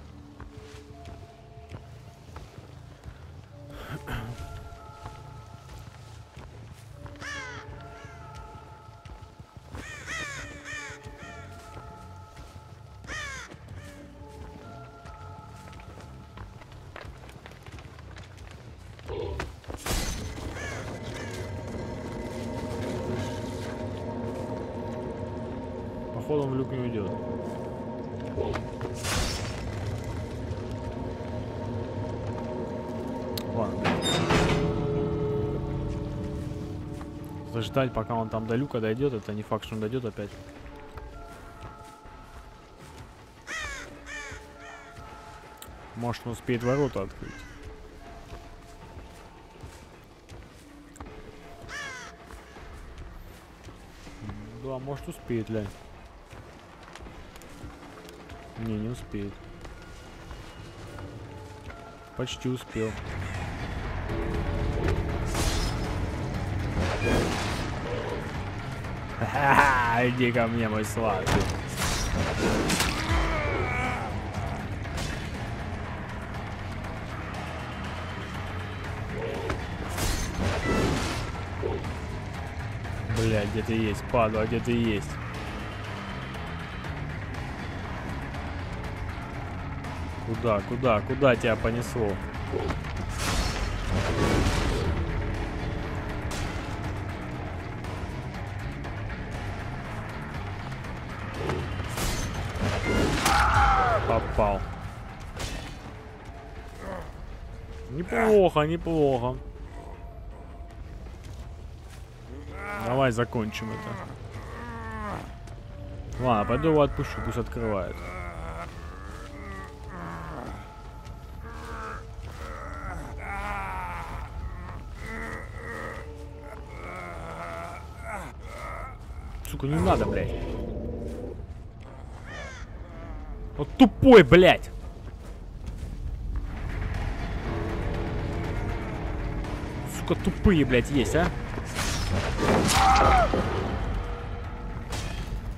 Заждать, пока он там до люка дойдет, это не факт, что он дойдет опять. Может, он успеет ворота открыть. Да, может успеет, лянь. Не, не успеет. Почти успел. Ха-ха, иди ко мне, мой сладкий. Блядь, где ты есть, падла, где ты есть? Куда, куда, куда тебя понесло? Неплохо, неплохо. Давай закончим это. Ладно, пойду его отпущу, пусть открывает. Сука, не надо, блядь. Вот тупой, блядь. Сука, тупые, блядь, есть, а?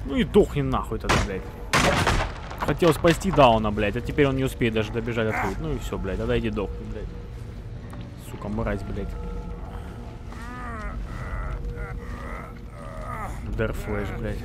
Ну и дохни нахуй тогда, блядь. Хотел спасти Дауна, блядь, а теперь он не успеет даже добежать открыть. Ну и все, блядь, иди дохни, блядь. Сука, мразь, блядь. Дерфлэш, блядь.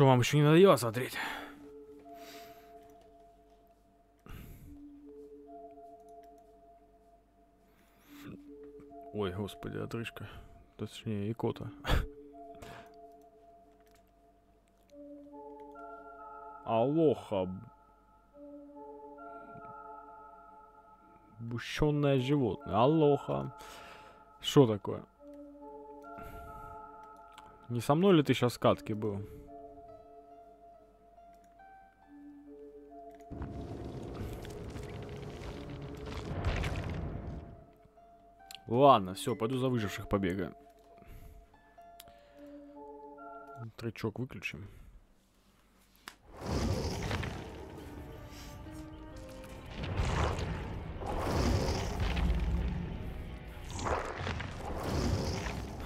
Что вам еще не надоело смотреть? Ой, господи, отрыжка. Точнее, икота. Алоха. Бущенное животное. Алоха. Что такое? Не со мной ли ты сейчас в катке был? Ладно, все, пойду за выживших побегаем. Тречок выключим.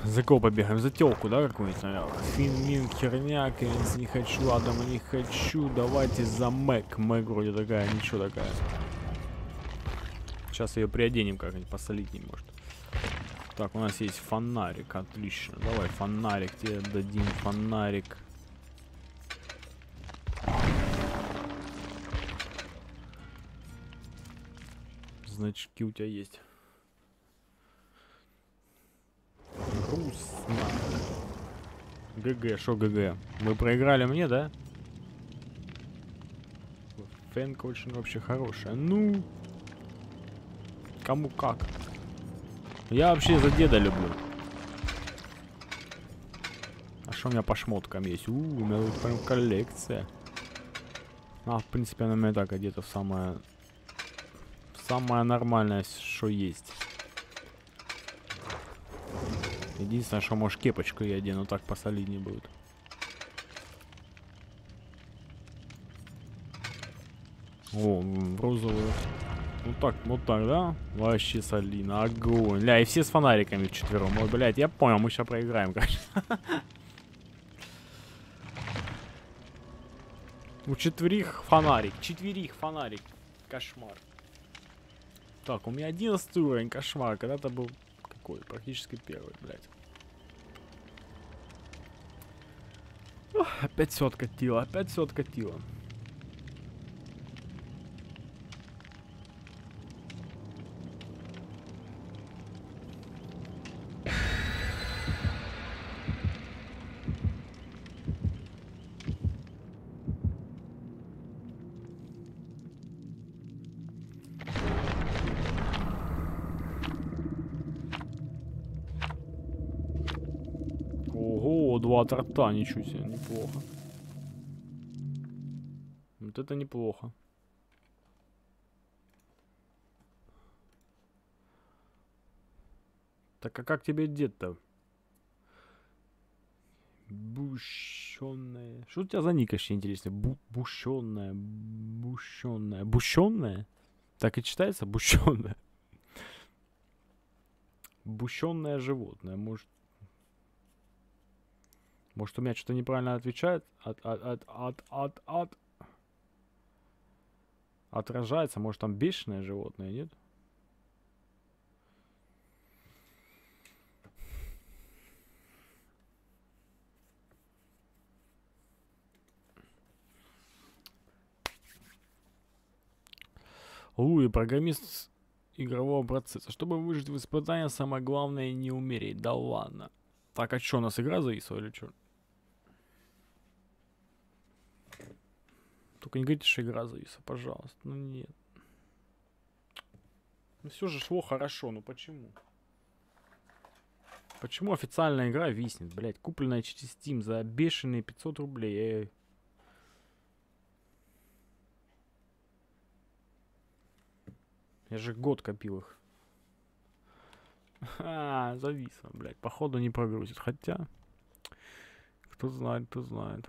За кого побегаем? За телку, да, какую-нибудь, наверное? Фин, мин, херня, Кевинс, не хочу, Адама не хочу. Давайте за Мэг. Мэг вроде такая, ничего такая. Сейчас ее приоденем как-нибудь, посолить не может. Так, у нас есть фонарик, отлично. Давай фонарик, тебе дадим фонарик. Значки у тебя есть. Грустно. ГГ, шо ГГ? Вы проиграли мне, да? Фенка очень вообще хорошая. Ну, кому как. Я вообще за деда люблю. А что у меня по шмоткам есть? У, у меня тут прям коллекция. А, в принципе, она у меня так одета в самое... Самое нормальное, что есть. Единственное, что, может, кепочку я одену, так посолиднее будет. О, розовую. Вот так, вот так, да? Вообще солидно, огонь. Ля, и все с фонариками четвером. Ой, блядь, я понял, мы сейчас проиграем, конечно. *laughs* У четверих фонарик, четверих фонарик. Кошмар. Так, у меня 11 уровень, кошмар. Когда-то был какой? Практически первый, блядь. Опять все откатило, опять все откатило. Два торта, ничего себе, неплохо. Вот это неплохо. Так а как тебе дед-то? Бущенная. Что у тебя за ник вообще интересно? Бу бущенная. Бущенная. Бущенная? Так и читается *laughs* бущенная. Бущенное животное. Может, может, у меня что-то неправильно отвечает? От, от, от, от, от, от. Отражается. Может, там бешеное животное, нет? Луи, программист игрового процесса. Чтобы выжить в испытании, самое главное не умереть. Да ладно. Так, а что, у нас игра зависла или что? Только не говорите, что игра зависла, пожалуйста. Ну нет. Ну все же шло хорошо, ну почему? Почему официальная игра виснет, блядь, купленная через Steam за бешеные 500 рублей? Эй. Я же год копил их. А, зависло, блядь. Походу не прогрузит. Хотя, кто знает, кто знает.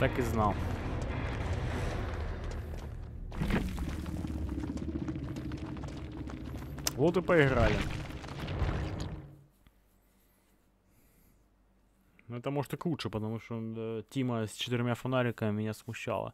так и знал. Вот и поиграли. Ну это может и к лучше, потому что э, Тима с четырьмя фонариками меня смущала.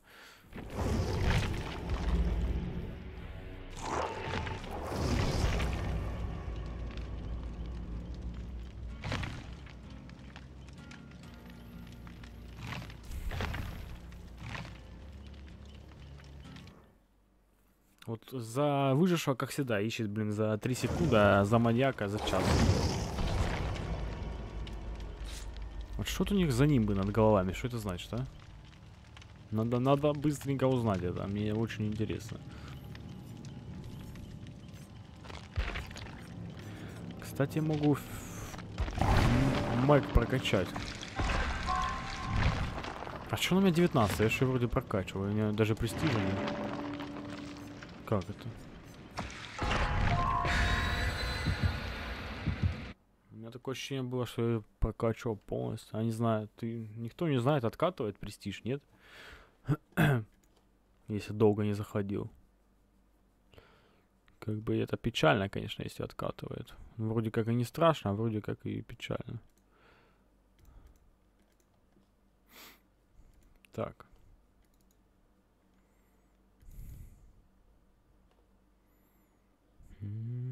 За выжившего, как всегда, ищет, блин, за 3 секунды, а за маньяка за час. Вот что-то у них за ним бы над головами, что это значит, а? Надо, надо быстренько узнать это, мне очень интересно. Кстати, могу Мэг прокачать. А что у меня 19? Я же вроде прокачиваю, у меня даже престижа нет. Как это? У меня такое ощущение было, что я прокачивал полностью. А не знаю, ты... Никто не знает, откатывает престиж, нет? *clears throat* если долго не заходил. Как бы это печально, конечно, если откатывает. Вроде как и не страшно, а вроде как и печально. Так. Mm.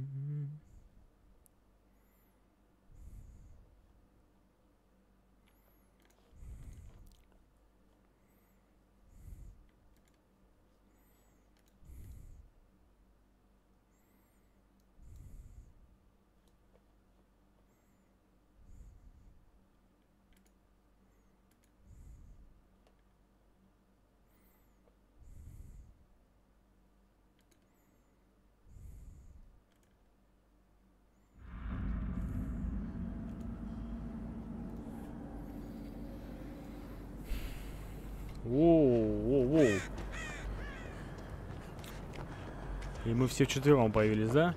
И мы все четвером появились, да?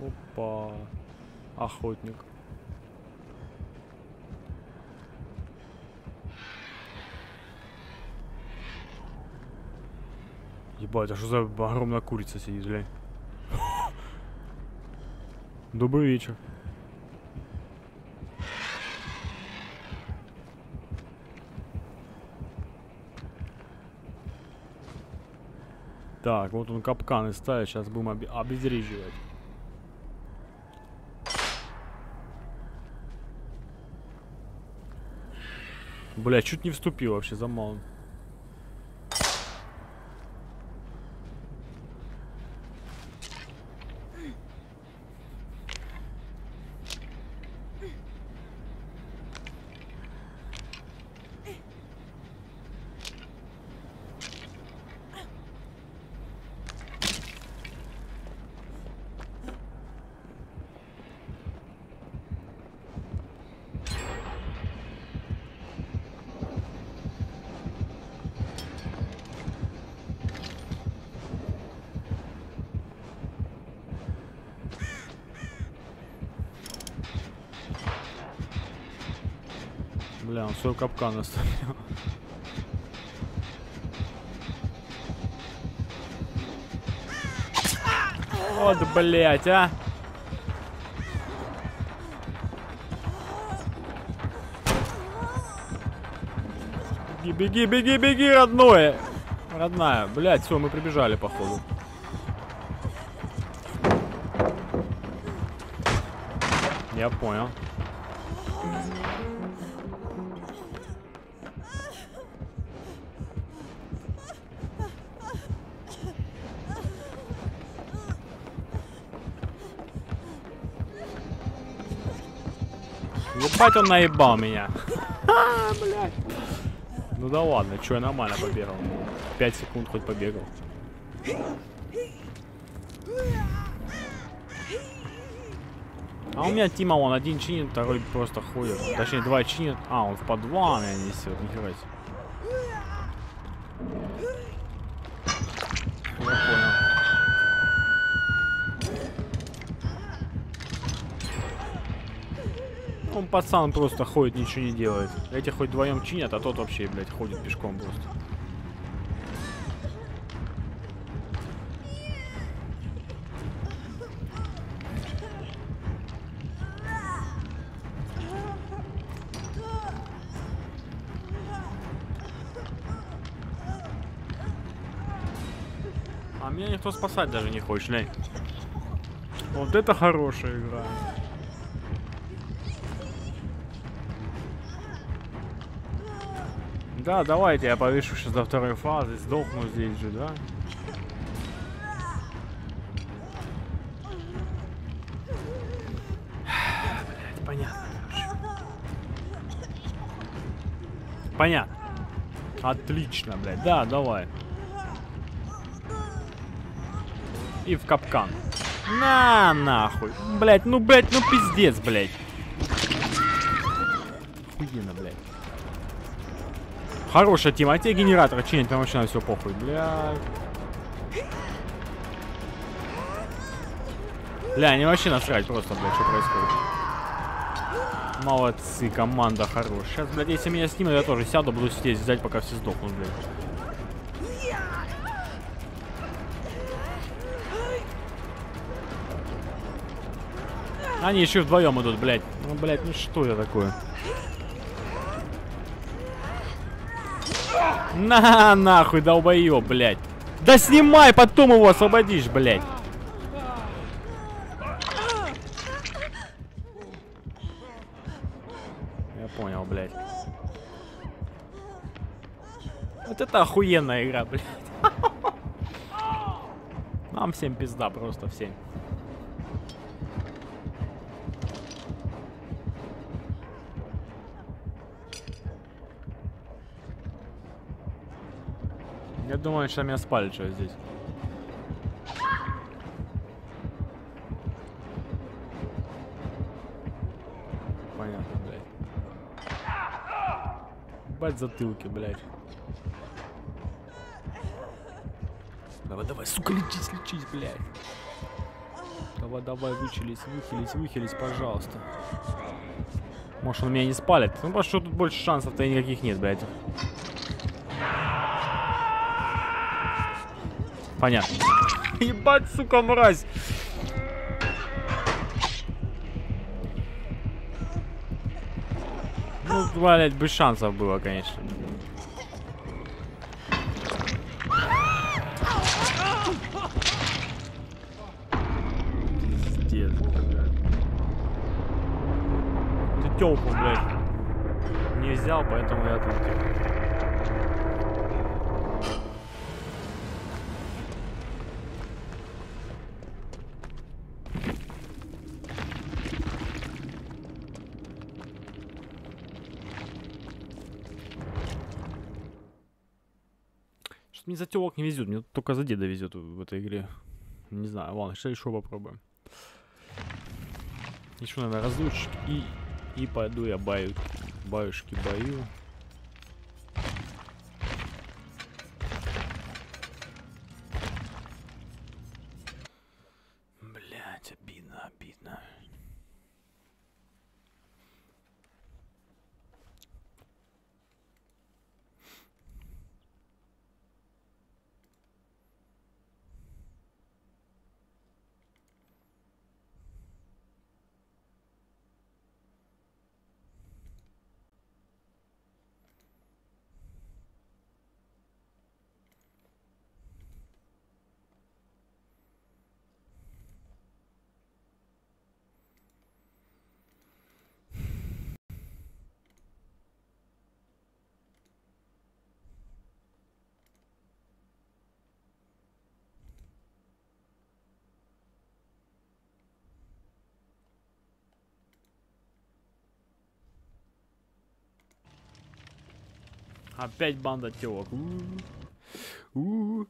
Опа. Охотник. Ебать, а что за огромная курица сидит, блядь? Добрый вечер. Так, вот он капканы ставит, сейчас будем об обезвреживать. Бля, чуть не вступил вообще за маун. Свой капкан оставил. Вот, блять, а! Беги, беги, беги, беги, родное! Родная, блять, все, мы прибежали, походу. Я понял. Ебать он наебал меня. *laughs* А, блядь. Ну да ладно, что я нормально побегал. 5 секунд хоть побегал. А у меня Тима, он один чинит, второй просто ходит. Точнее, два чинит. А, он в подвал меня несет, нихера себе. Пацан просто ходит, ничего не делает. Эти хоть вдвоем чинят, а тот вообще, блядь, ходит пешком просто. А меня никто спасать даже не хочет, глянь. Вот это хорошая игра. Да, давайте я повешу сейчас до второй фазы, сдохну здесь же, да? Блять, понятно. Понятно. Отлично, блядь. Да, давай. И в капкан. На, нахуй. Блять, ну, блять, ну пиздец, блять. Охуенно, блядь. Хорошая тема. А тебе генератор чинить, там вообще на все похуй, бля. Бля, они вообще насрать просто, блядь, что происходит. Молодцы, команда хорошая. Сейчас, блядь, если меня снимут, я тоже сяду, буду сидеть, ждать, пока все сдохнут, блядь. Они еще вдвоем идут, блядь. Ну, блядь, ну что это такое? На, нахуй, долбоёб, блядь. Да снимай, потом его освободишь, блядь. Я понял, блядь. Вот это охуенная игра, блядь. *laughs* Нам всем пизда, просто всем. Думаю, что меня спали что здесь. Понятно, блядь. Бать затылки, блядь. Давай, давай, сука, лечись, лечись, блядь. Давай, давай, вычелись, выхились, выхились, пожалуйста. Может, он меня не спалит? Ну, потому что тут больше шансов-то никаких нет, блядь. Понятно. *laughs* Ебать, сука, мразь. Ну, блядь, без шансов было, конечно. Пиздец, блядь. Ты тёлку, блядь, не взял, поэтому я отлетел. Мне за телок не везет, мне только за деда везет в этой игре. Не знаю, ладно, сейчас еще попробуем. Еще надо разлучить и, и пойду я баю, баюшки бою. Блять, обидно, обидно. Опять банда телок. У -у -у.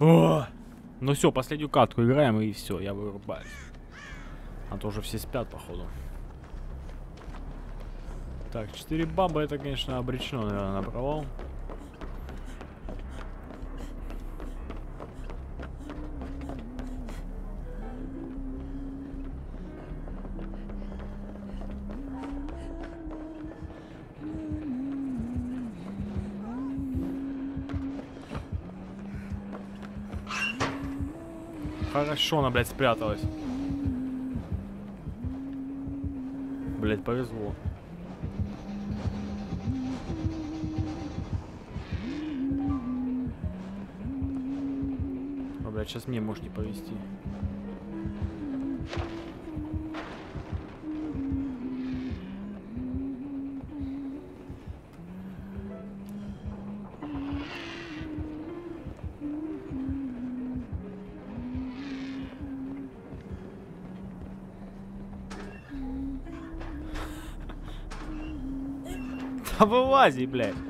О! Ну все, последнюю катку играем и все, я вырубаюсь. А то уже все спят, походу. Так, 4 бабы это, конечно, обречено, наверное, на провал. Хорошо она, блядь, спряталась. Блядь, повезло. О, блядь, сейчас мне может не повезти. *laughs* Да вылази, блядь.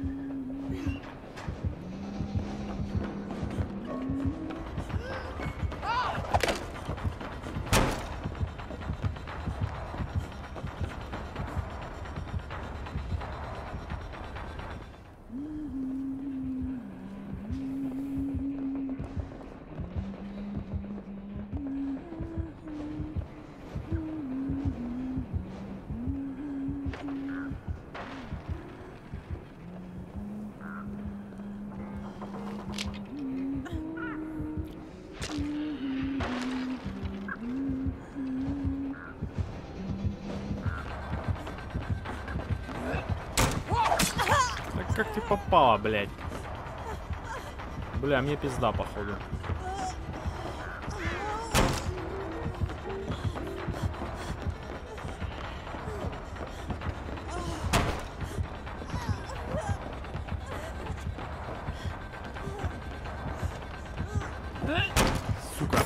Бля, мне пизда, походу. Сука.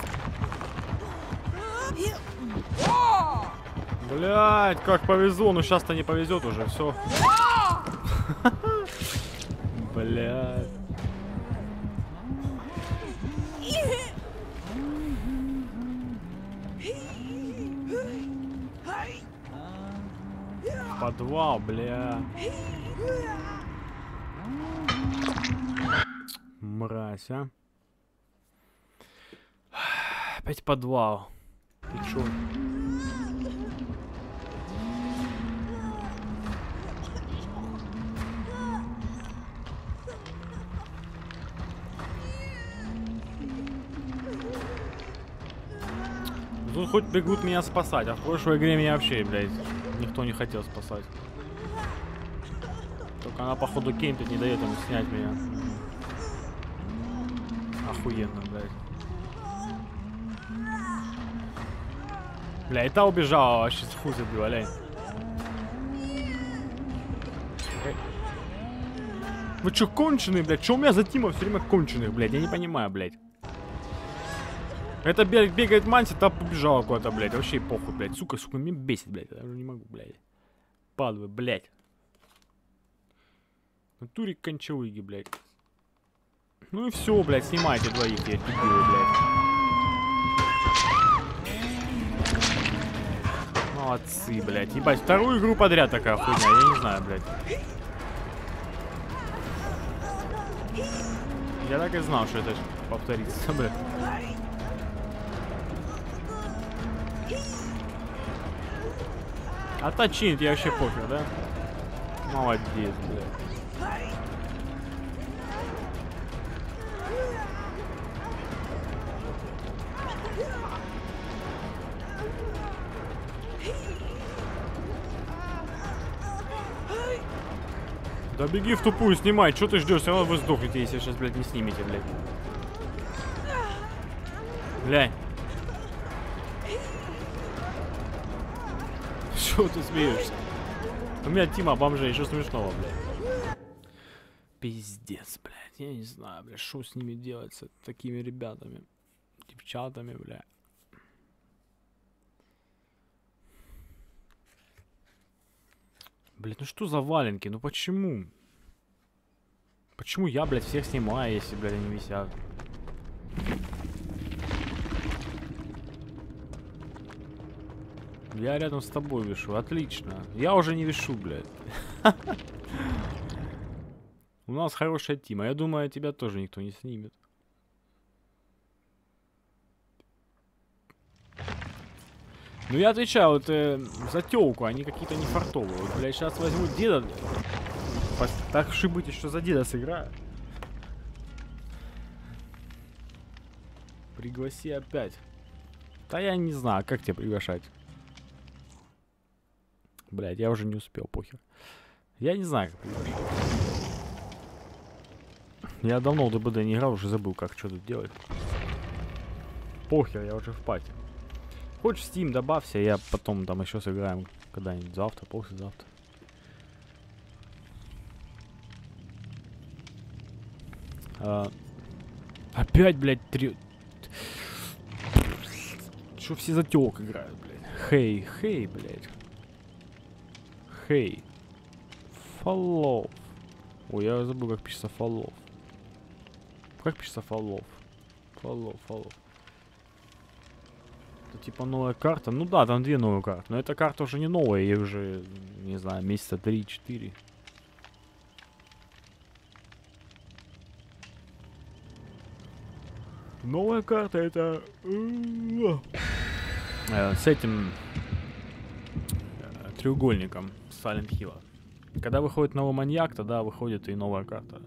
Блять, как повезло, но сейчас-то не повезет уже, все. *laughs* Блять. Бля. Мразь, а. Опять подвал. Ты чё? Тут хоть бегут меня спасать, а в прошлой игре меня вообще, блядь, никто не хотел спасать. Только она, походу, кемпит, не дает ему снять меня. Охуенно, блядь. Бля, и та убежала, вообще с хуй забила, лень. Вы чё, конченые, блядь? Чё у меня за Тима все время конченых, блядь? Я не понимаю, блядь. Это бег, бегает мантия, та побежала куда-то, блядь. Вообще похуй, блядь. Сука, сука, меня бесит, блядь. Я уже не могу, блядь. Падаю, блядь. Натуре кончалыги, блядь. Ну и все, блядь, снимайте двоих, я дебилы, блядь. Молодцы, блядь. Ебать, вторую игру подряд такая хуйня, я не знаю, блядь. Я так и знал, что это повторится, блядь. А та чинит, я вообще пофиг, да? Молодец, блядь. Да беги в тупую, снимай, что ты ждешь? Все равно вы сдохнете, если сейчас, блядь, не снимете, блядь. Глянь. *laughs* Чего ты смеешься? У меня Тима бомжей, еще смешного, блядь. Пиздец, блядь. Я не знаю, блядь, что с ними делать, с такими ребятами. Девчатами, блядь. Блядь, ну что за валенки? Ну почему? Почему я, блядь, всех снимаю, если, блядь, они висят? Я рядом с тобой вишу, отлично. Я уже не вишу, блядь. *laughs* У нас хорошая тима. Я думаю, тебя тоже никто не снимет. Ну я отвечаю, вот э, за тёлку, они какие-то не фартовые. Вот, блядь, сейчас возьму деда. Так уж и быть, что за деда сыграю. Пригласи опять. Да я не знаю, как тебя приглашать. Блядь, я уже не успел, похер. Я не знаю, как приглашать. Я давно в ДБД не играл, уже забыл, как что тут делать. Похер, я уже в пати. Хочешь Steam добавься, я потом там еще сыграем когда-нибудь завтра, послезавтра. А, опять, блядь, три... Что все за тёлк играют, блядь? Хей, хей, блядь. Хей. Фоллов. Ой, я забыл, как пишется фоллов. Как пишется фоллов? Фоллов, фоллов. Это типа новая карта. Ну да, там две новые карты. Но эта карта уже не новая, ей уже, не знаю, месяца 3-4. Новая карта это... э, с этим э, треугольником Silent Hill. Когда выходит новый маньяк, тогда выходит и новая карта.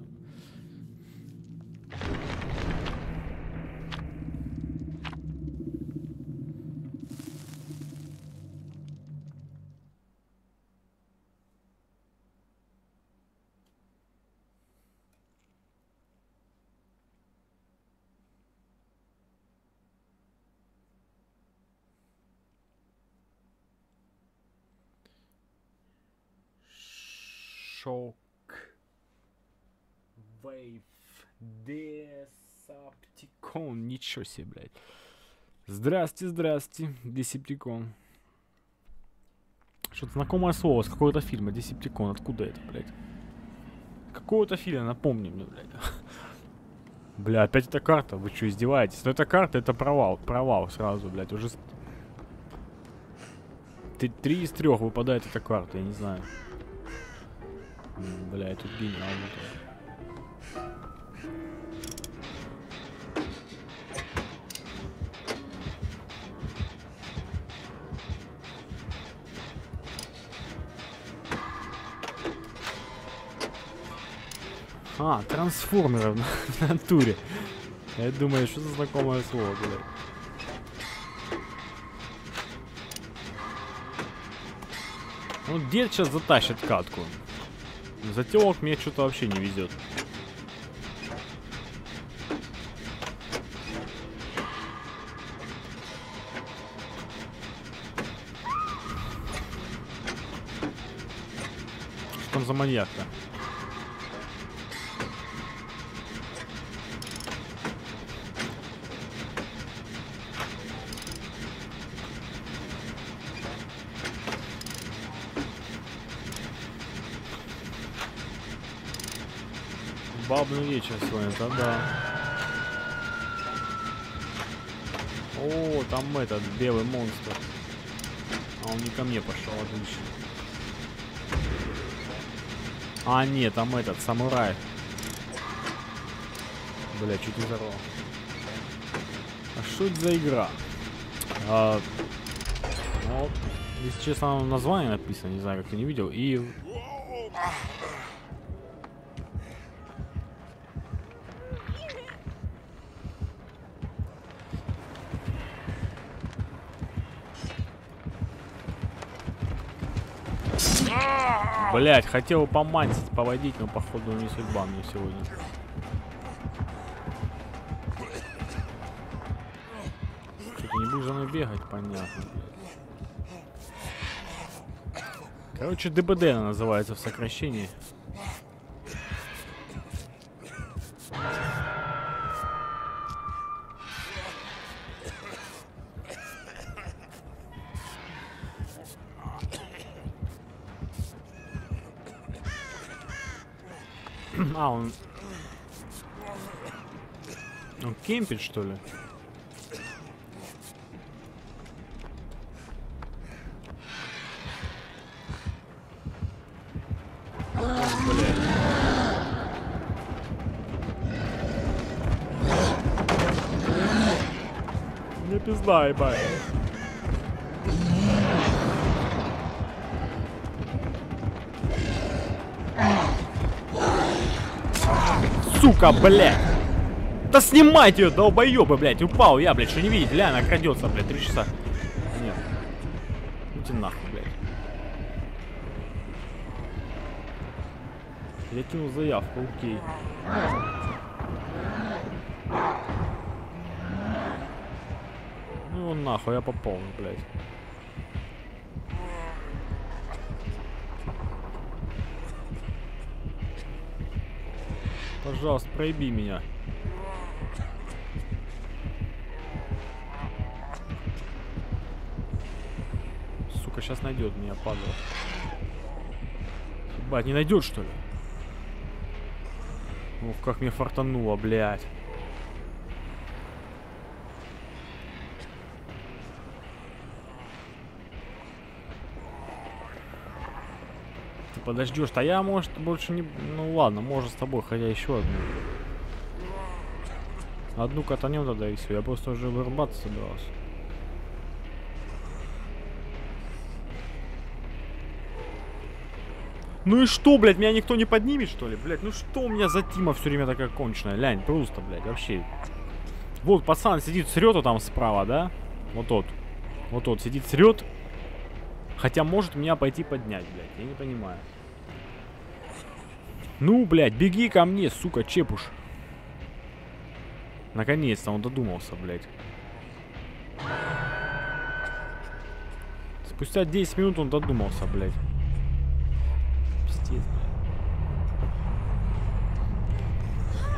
Шок. Вейв. Десептикон. Ничего себе, блядь. Здрасте, здрасте, Десептикон. Что-то знакомое слово с какого-то фильма. Десептикон. Откуда это, блядь? Какого-то фильма, напомни мне, блядь. Бля, опять эта карта. Вы что, издеваетесь? Но эта карта, это провал. Провал сразу, блядь. Уже... Ты- Три из трех выпадает эта карта, я не знаю. Бля, тут гениал. А, трансформеров на, *laughs* в натуре. Я думаю, что за знакомое слово, блядь. Ну, дед сейчас затащит катку. За телок мне что-то вообще не везет. Что там за маньяк-то? Бабный вечер сегодня, это да. О, там этот белый монстр. А он не ко мне пошел, отлично. А, нет, там этот, самурай. Бля, чуть не взорвал. А что это за игра? А, ну, если честно, название написано, не знаю, как ты не видел. И... Блять, хотел помансить, поводить, но походу не судьба мне сегодня. Что, ты не будешь за мной бегать, понятно. Короче, ДБД называется в сокращении. Он кемпит, что ли? Не пизда, ебать. Сука, блядь. Да снимайте ее, долбоёбы, блядь. Упал я, блядь, что не видите? Ля, она крадется, блядь, три часа. Нет. Идите нахуй, блядь. Я кинул заявку, окей. Ну его нахуй, я попал, блядь. Пожалуйста, проеби меня. Сейчас найдет меня, падла. Ебать, не найдет, что ли? Ух, как мне фартануло, блядь. Ты подождешь, а я, может, больше не... Ну ладно, может с тобой, хотя еще одну. Одну катанем тогда и все. Я просто уже вырубаться собирался. Ну и что, блядь, меня никто не поднимет, что ли? Блядь, ну что у меня за Тима все время такая конченая? Лянь, просто, блядь, вообще. Вот, пацан сидит, срет там справа, да? Вот тот. Вот тот сидит, срет. Хотя может меня пойти поднять, блядь. Я не понимаю. Ну, блядь, беги ко мне, сука, чепуш. Наконец-то он додумался, блядь. Спустя 10 минут он додумался, блядь. Пиздец, блядь.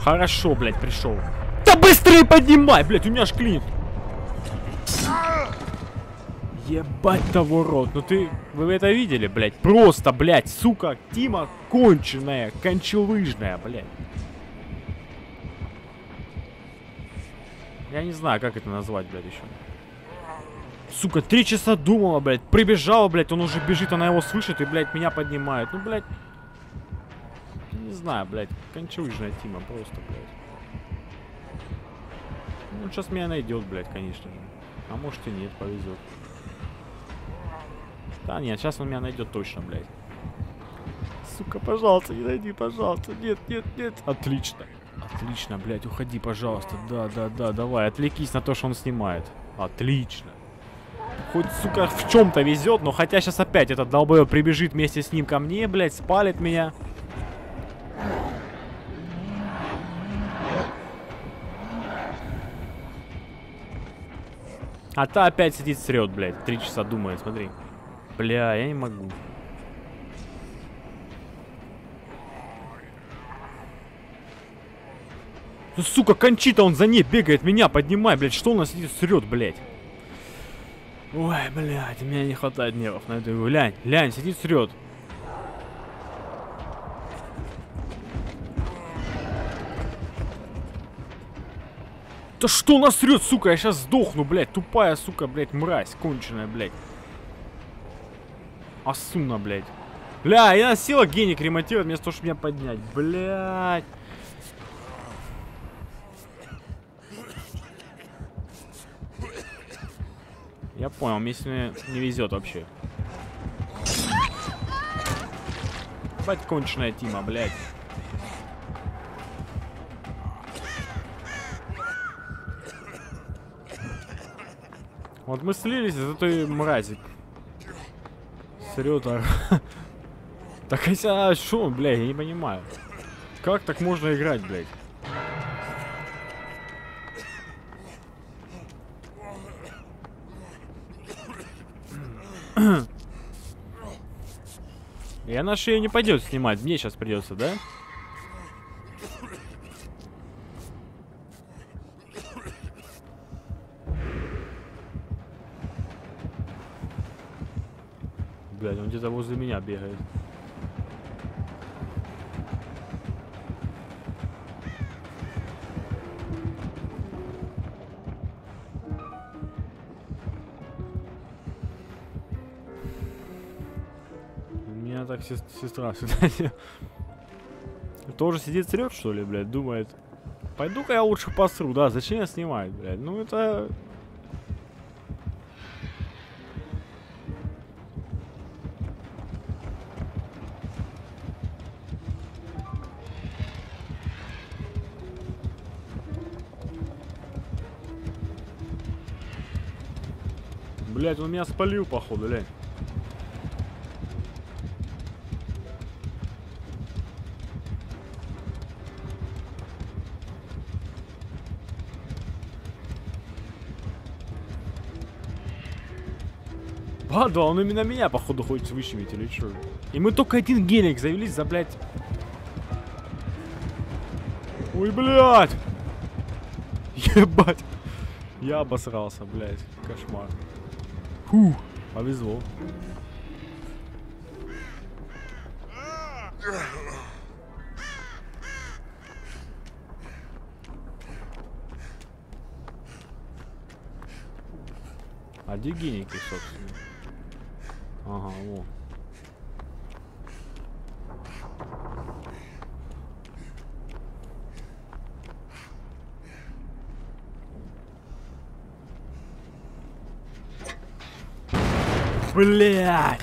Хорошо, блядь, пришел. Да быстрее поднимай, блядь, у меня аж клинит. Ебать того рот, ну ты, вы это видели, блядь? Просто, блядь, сука, Тима конченая, кончелыжная, блядь. Я не знаю, как это назвать, блядь, еще. Сука, три часа думала, блядь, прибежала, блядь, он уже бежит, она его слышит и, блядь, меня поднимает. Ну, блядь, знаю, блядь, кончелыжная Тима, просто, блядь. Ну, сейчас меня найдет, блядь, конечно же. А может и нет, повезет. Да нет, сейчас он меня найдет точно, блядь. Сука, пожалуйста, не найди, пожалуйста. Нет, нет, нет. Отлично. Отлично, блядь, уходи, пожалуйста. Да, да, да, давай, отвлекись на то, что он снимает. Отлично. Хоть, сука, в чем-то везет, но хотя сейчас опять этот долбоеб прибежит вместе с ним ко мне, блядь, спалит меня. А та опять сидит срет, блядь. Три часа думает, смотри. Бля, я не могу. Ну, сука, Кончита, он за ней бегает, меня поднимай, блядь. Что он нас сидит срет, блядь? Ой, блядь, у меня не хватает нервов на игру. Лянь, лянь, сидит срет. Да что насрет, сука, я сейчас сдохну, блядь, тупая, сука, блядь, мразь, конченая, блядь. Асуна, блядь. Бля, я села геник ремонтировать вместо того, чтобы меня поднять, блядь. Я понял, мне сегодня не везет вообще. Бать конченая Тима, блядь. Вот мы слились из этой мрази. Срет, а... *laughs* Так а что, блядь, я не понимаю. Как так можно играть, блядь? *clears throat* И она шею не пойдет снимать, мне сейчас придется, да? Блядь, он где-то возле меня бегает. меня так сес сестра сюда *laughs* Тоже сидит срет, что ли, блядь, думает. Пойду-ка я лучше посру, да, зачем я снимаю, блядь? Ну это... Блять, он меня спалил, походу, блядь. Ладно, он именно меня, походу, хочет выщемить или что? И мы только один гелик завелись за, блядь... Ой, блядь! *laughs* Ебать! Я обосрался, блядь. Кошмар. Фу, повезло. А где геники, собственно? Ага, во. Блять!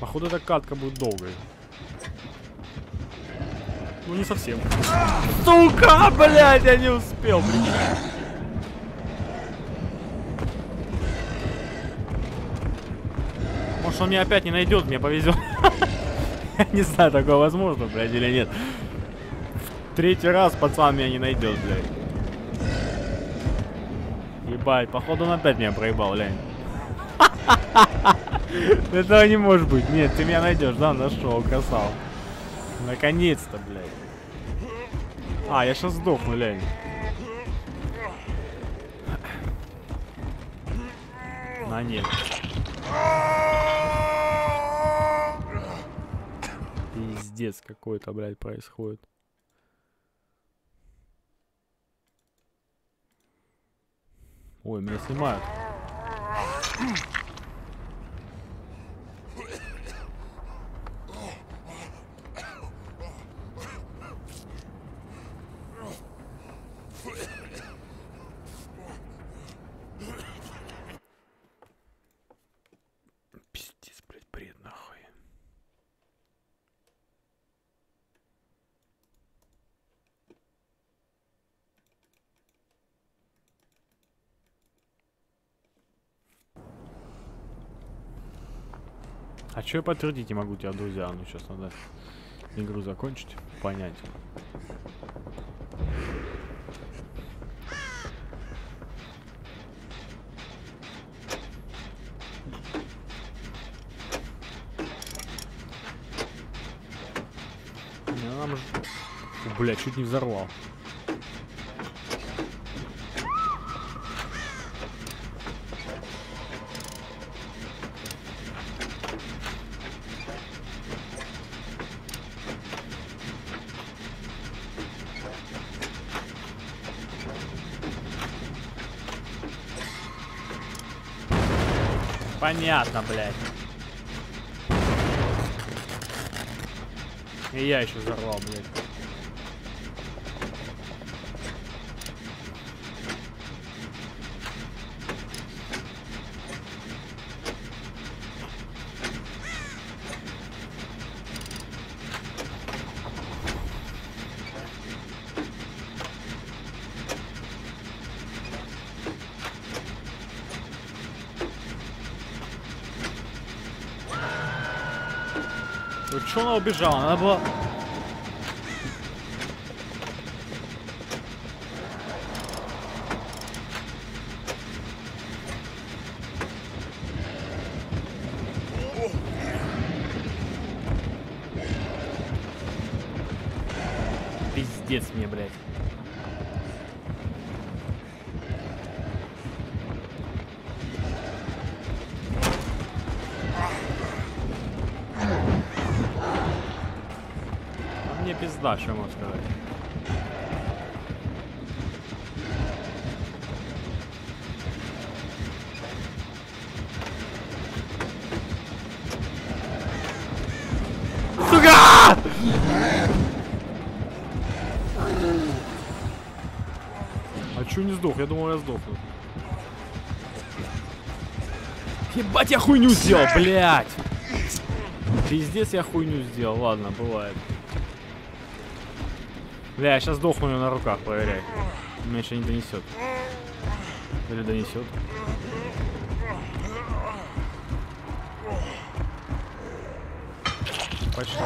Походу эта катка будет долгой. Ну, не совсем. Сука, блядь, я не успел, блядь. Может, он меня опять не найдет, мне повезет. Я *laughs* не знаю, такое возможно, блядь, или нет. Третий раз пацан меня не найдет, блядь. Ебать, походу он опять меня проебал, глянь. *laughs* Этого не может быть. Нет, ты меня найдешь, да, нашел, красава. Наконец-то, блядь. А, я сейчас сдохну, лянь. На нет. Пиздец какой-то, блядь, происходит. Ой, меня снимают. А что я подтвердить не могу тебя, друзья? Ну, сейчас надо игру закончить, понять. Бля, чуть не взорвал. Понятно, блядь. И я еще взорвал, блядь. Вот что она убежала? Она была... Пиздец мне, блядь. А пизда, что могу сказать. Сука! А чё не сдох? Я думал, я сдохну. Ебать, я хуйню сделал, блядь! Пиздец, я хуйню сделал. Ладно, бывает. Бля, я сейчас сдохну ее на руках, проверяй. Меня еще не донесет. Или донесет. Почти.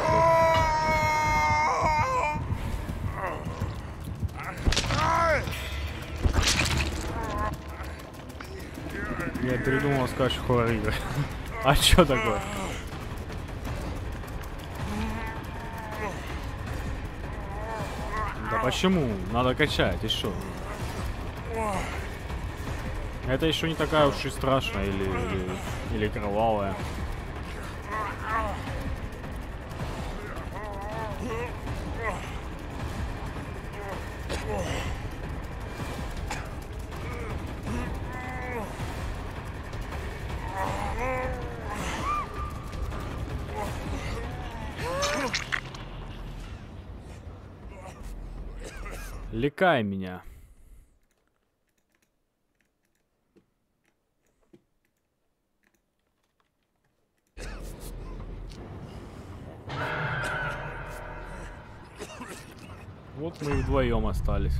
Я передумал хоррор игры. *laughs* А чё такое? Почему? Надо качать, что? Это еще не такая уж и страшная или, или, или кровавая. Лекай меня. Вот мы вдвоем остались.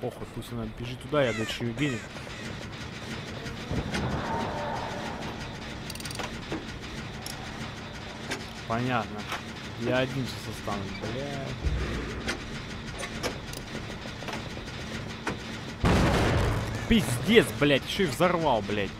Так, она бежит туда, я ее денег. Понятно. Я один сейчас останусь, блядь. Пиздец, блядь, еще и взорвал, блядь.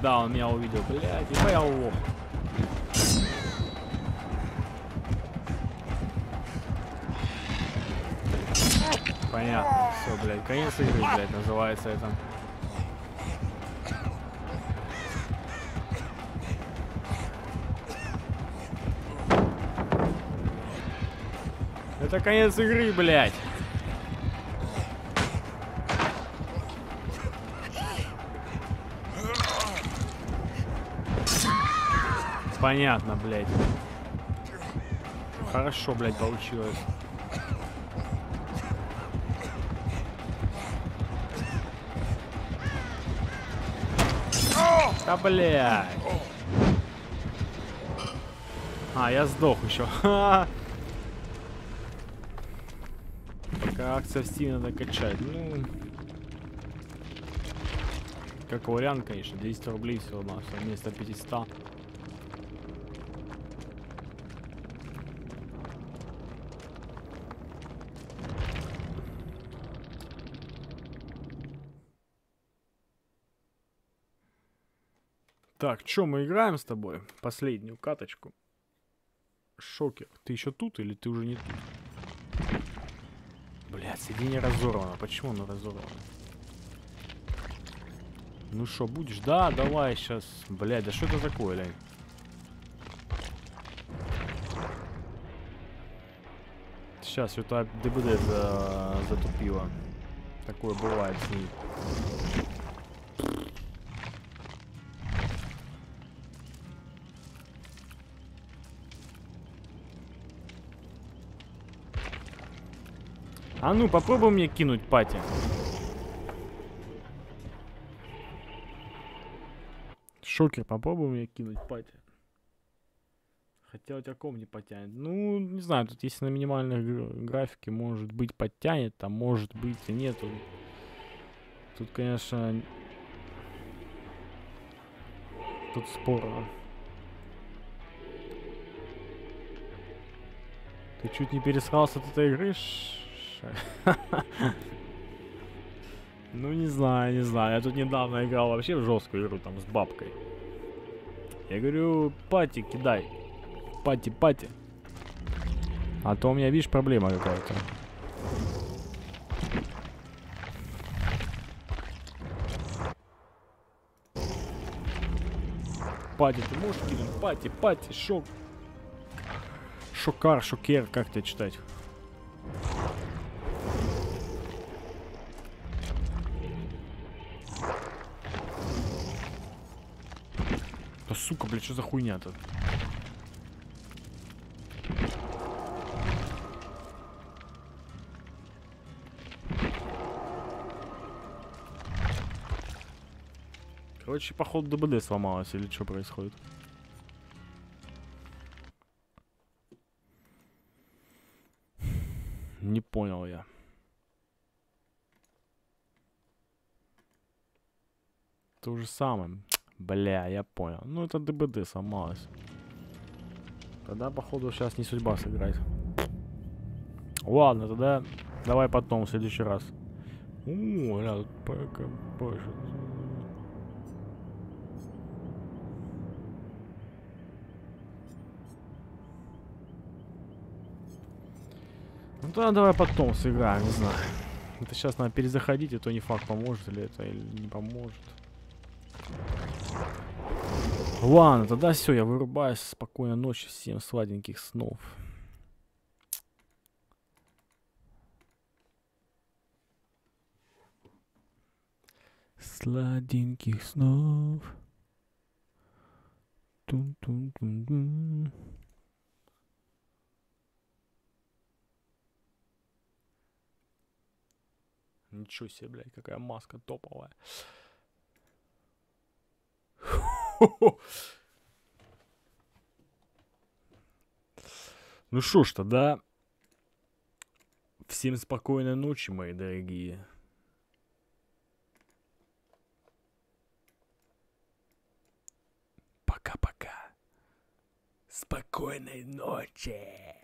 Пизда, он меня увидел, блядь, и я лох. Понятно, все, блядь, конец игры, блядь, называется это. Это конец игры, блядь. Понятно, блядь. Хорошо, блядь, получилось. Да, блядь. А, я сдох еще. *laughs* В Steam надо качать. Ну, как вариант, конечно, 200 рублей все равно, вместо 500. Так, что мы играем с тобой? Последнюю каточку. Шокер. Ты еще тут или ты уже не тут? Блядь, сиденье разорвано. Почему оно разорвано? Ну что, будешь? Да, давай сейчас. Блядь, да что это такое, лень? Сейчас, что-то ДБД за... затупило. Такое бывает с ней. А ну, попробуй мне кинуть пати. Шокер, попробуй мне кинуть пати. Хотя у тебя ком не потянет. Ну, не знаю, тут если на минимальной графике может быть подтянет, а может быть и нету. Тут, конечно, тут спорно. Ты чуть не пересрался от этой игры? *laughs* Ну, не знаю, не знаю. Я тут недавно играл вообще в жесткую игру, там, с бабкой. Я говорю, пати кидай. Пати, пати. А то у меня, видишь, проблема какая-то. Пати, ты можешь кинуть? Пати, пати, шок. Шокар, шокер, как тебе читать? Блядь, что за хуйня тут? Короче, походу ДБД сломалось или что происходит? Не понял я. То же самое. Бля, я понял. Ну, это ДБД сломалось. Тогда, походу, сейчас не судьба сыграть. Ладно, тогда давай потом, в следующий раз. О, бля, тут пока больше. Ну тогда давай потом сыграем, не знаю. Это сейчас надо перезаходить, и то не факт, поможет ли это или не поможет. Ладно, тогда все, я вырубаюсь. Спокойной ночи, всем сладеньких снов. Сладеньких снов. Тун-тун-тун-тун. Ничего себе, блядь, какая маска топовая. Ну что ж, тогда всем спокойной ночи, мои дорогие. Пока-пока. Спокойной ночи.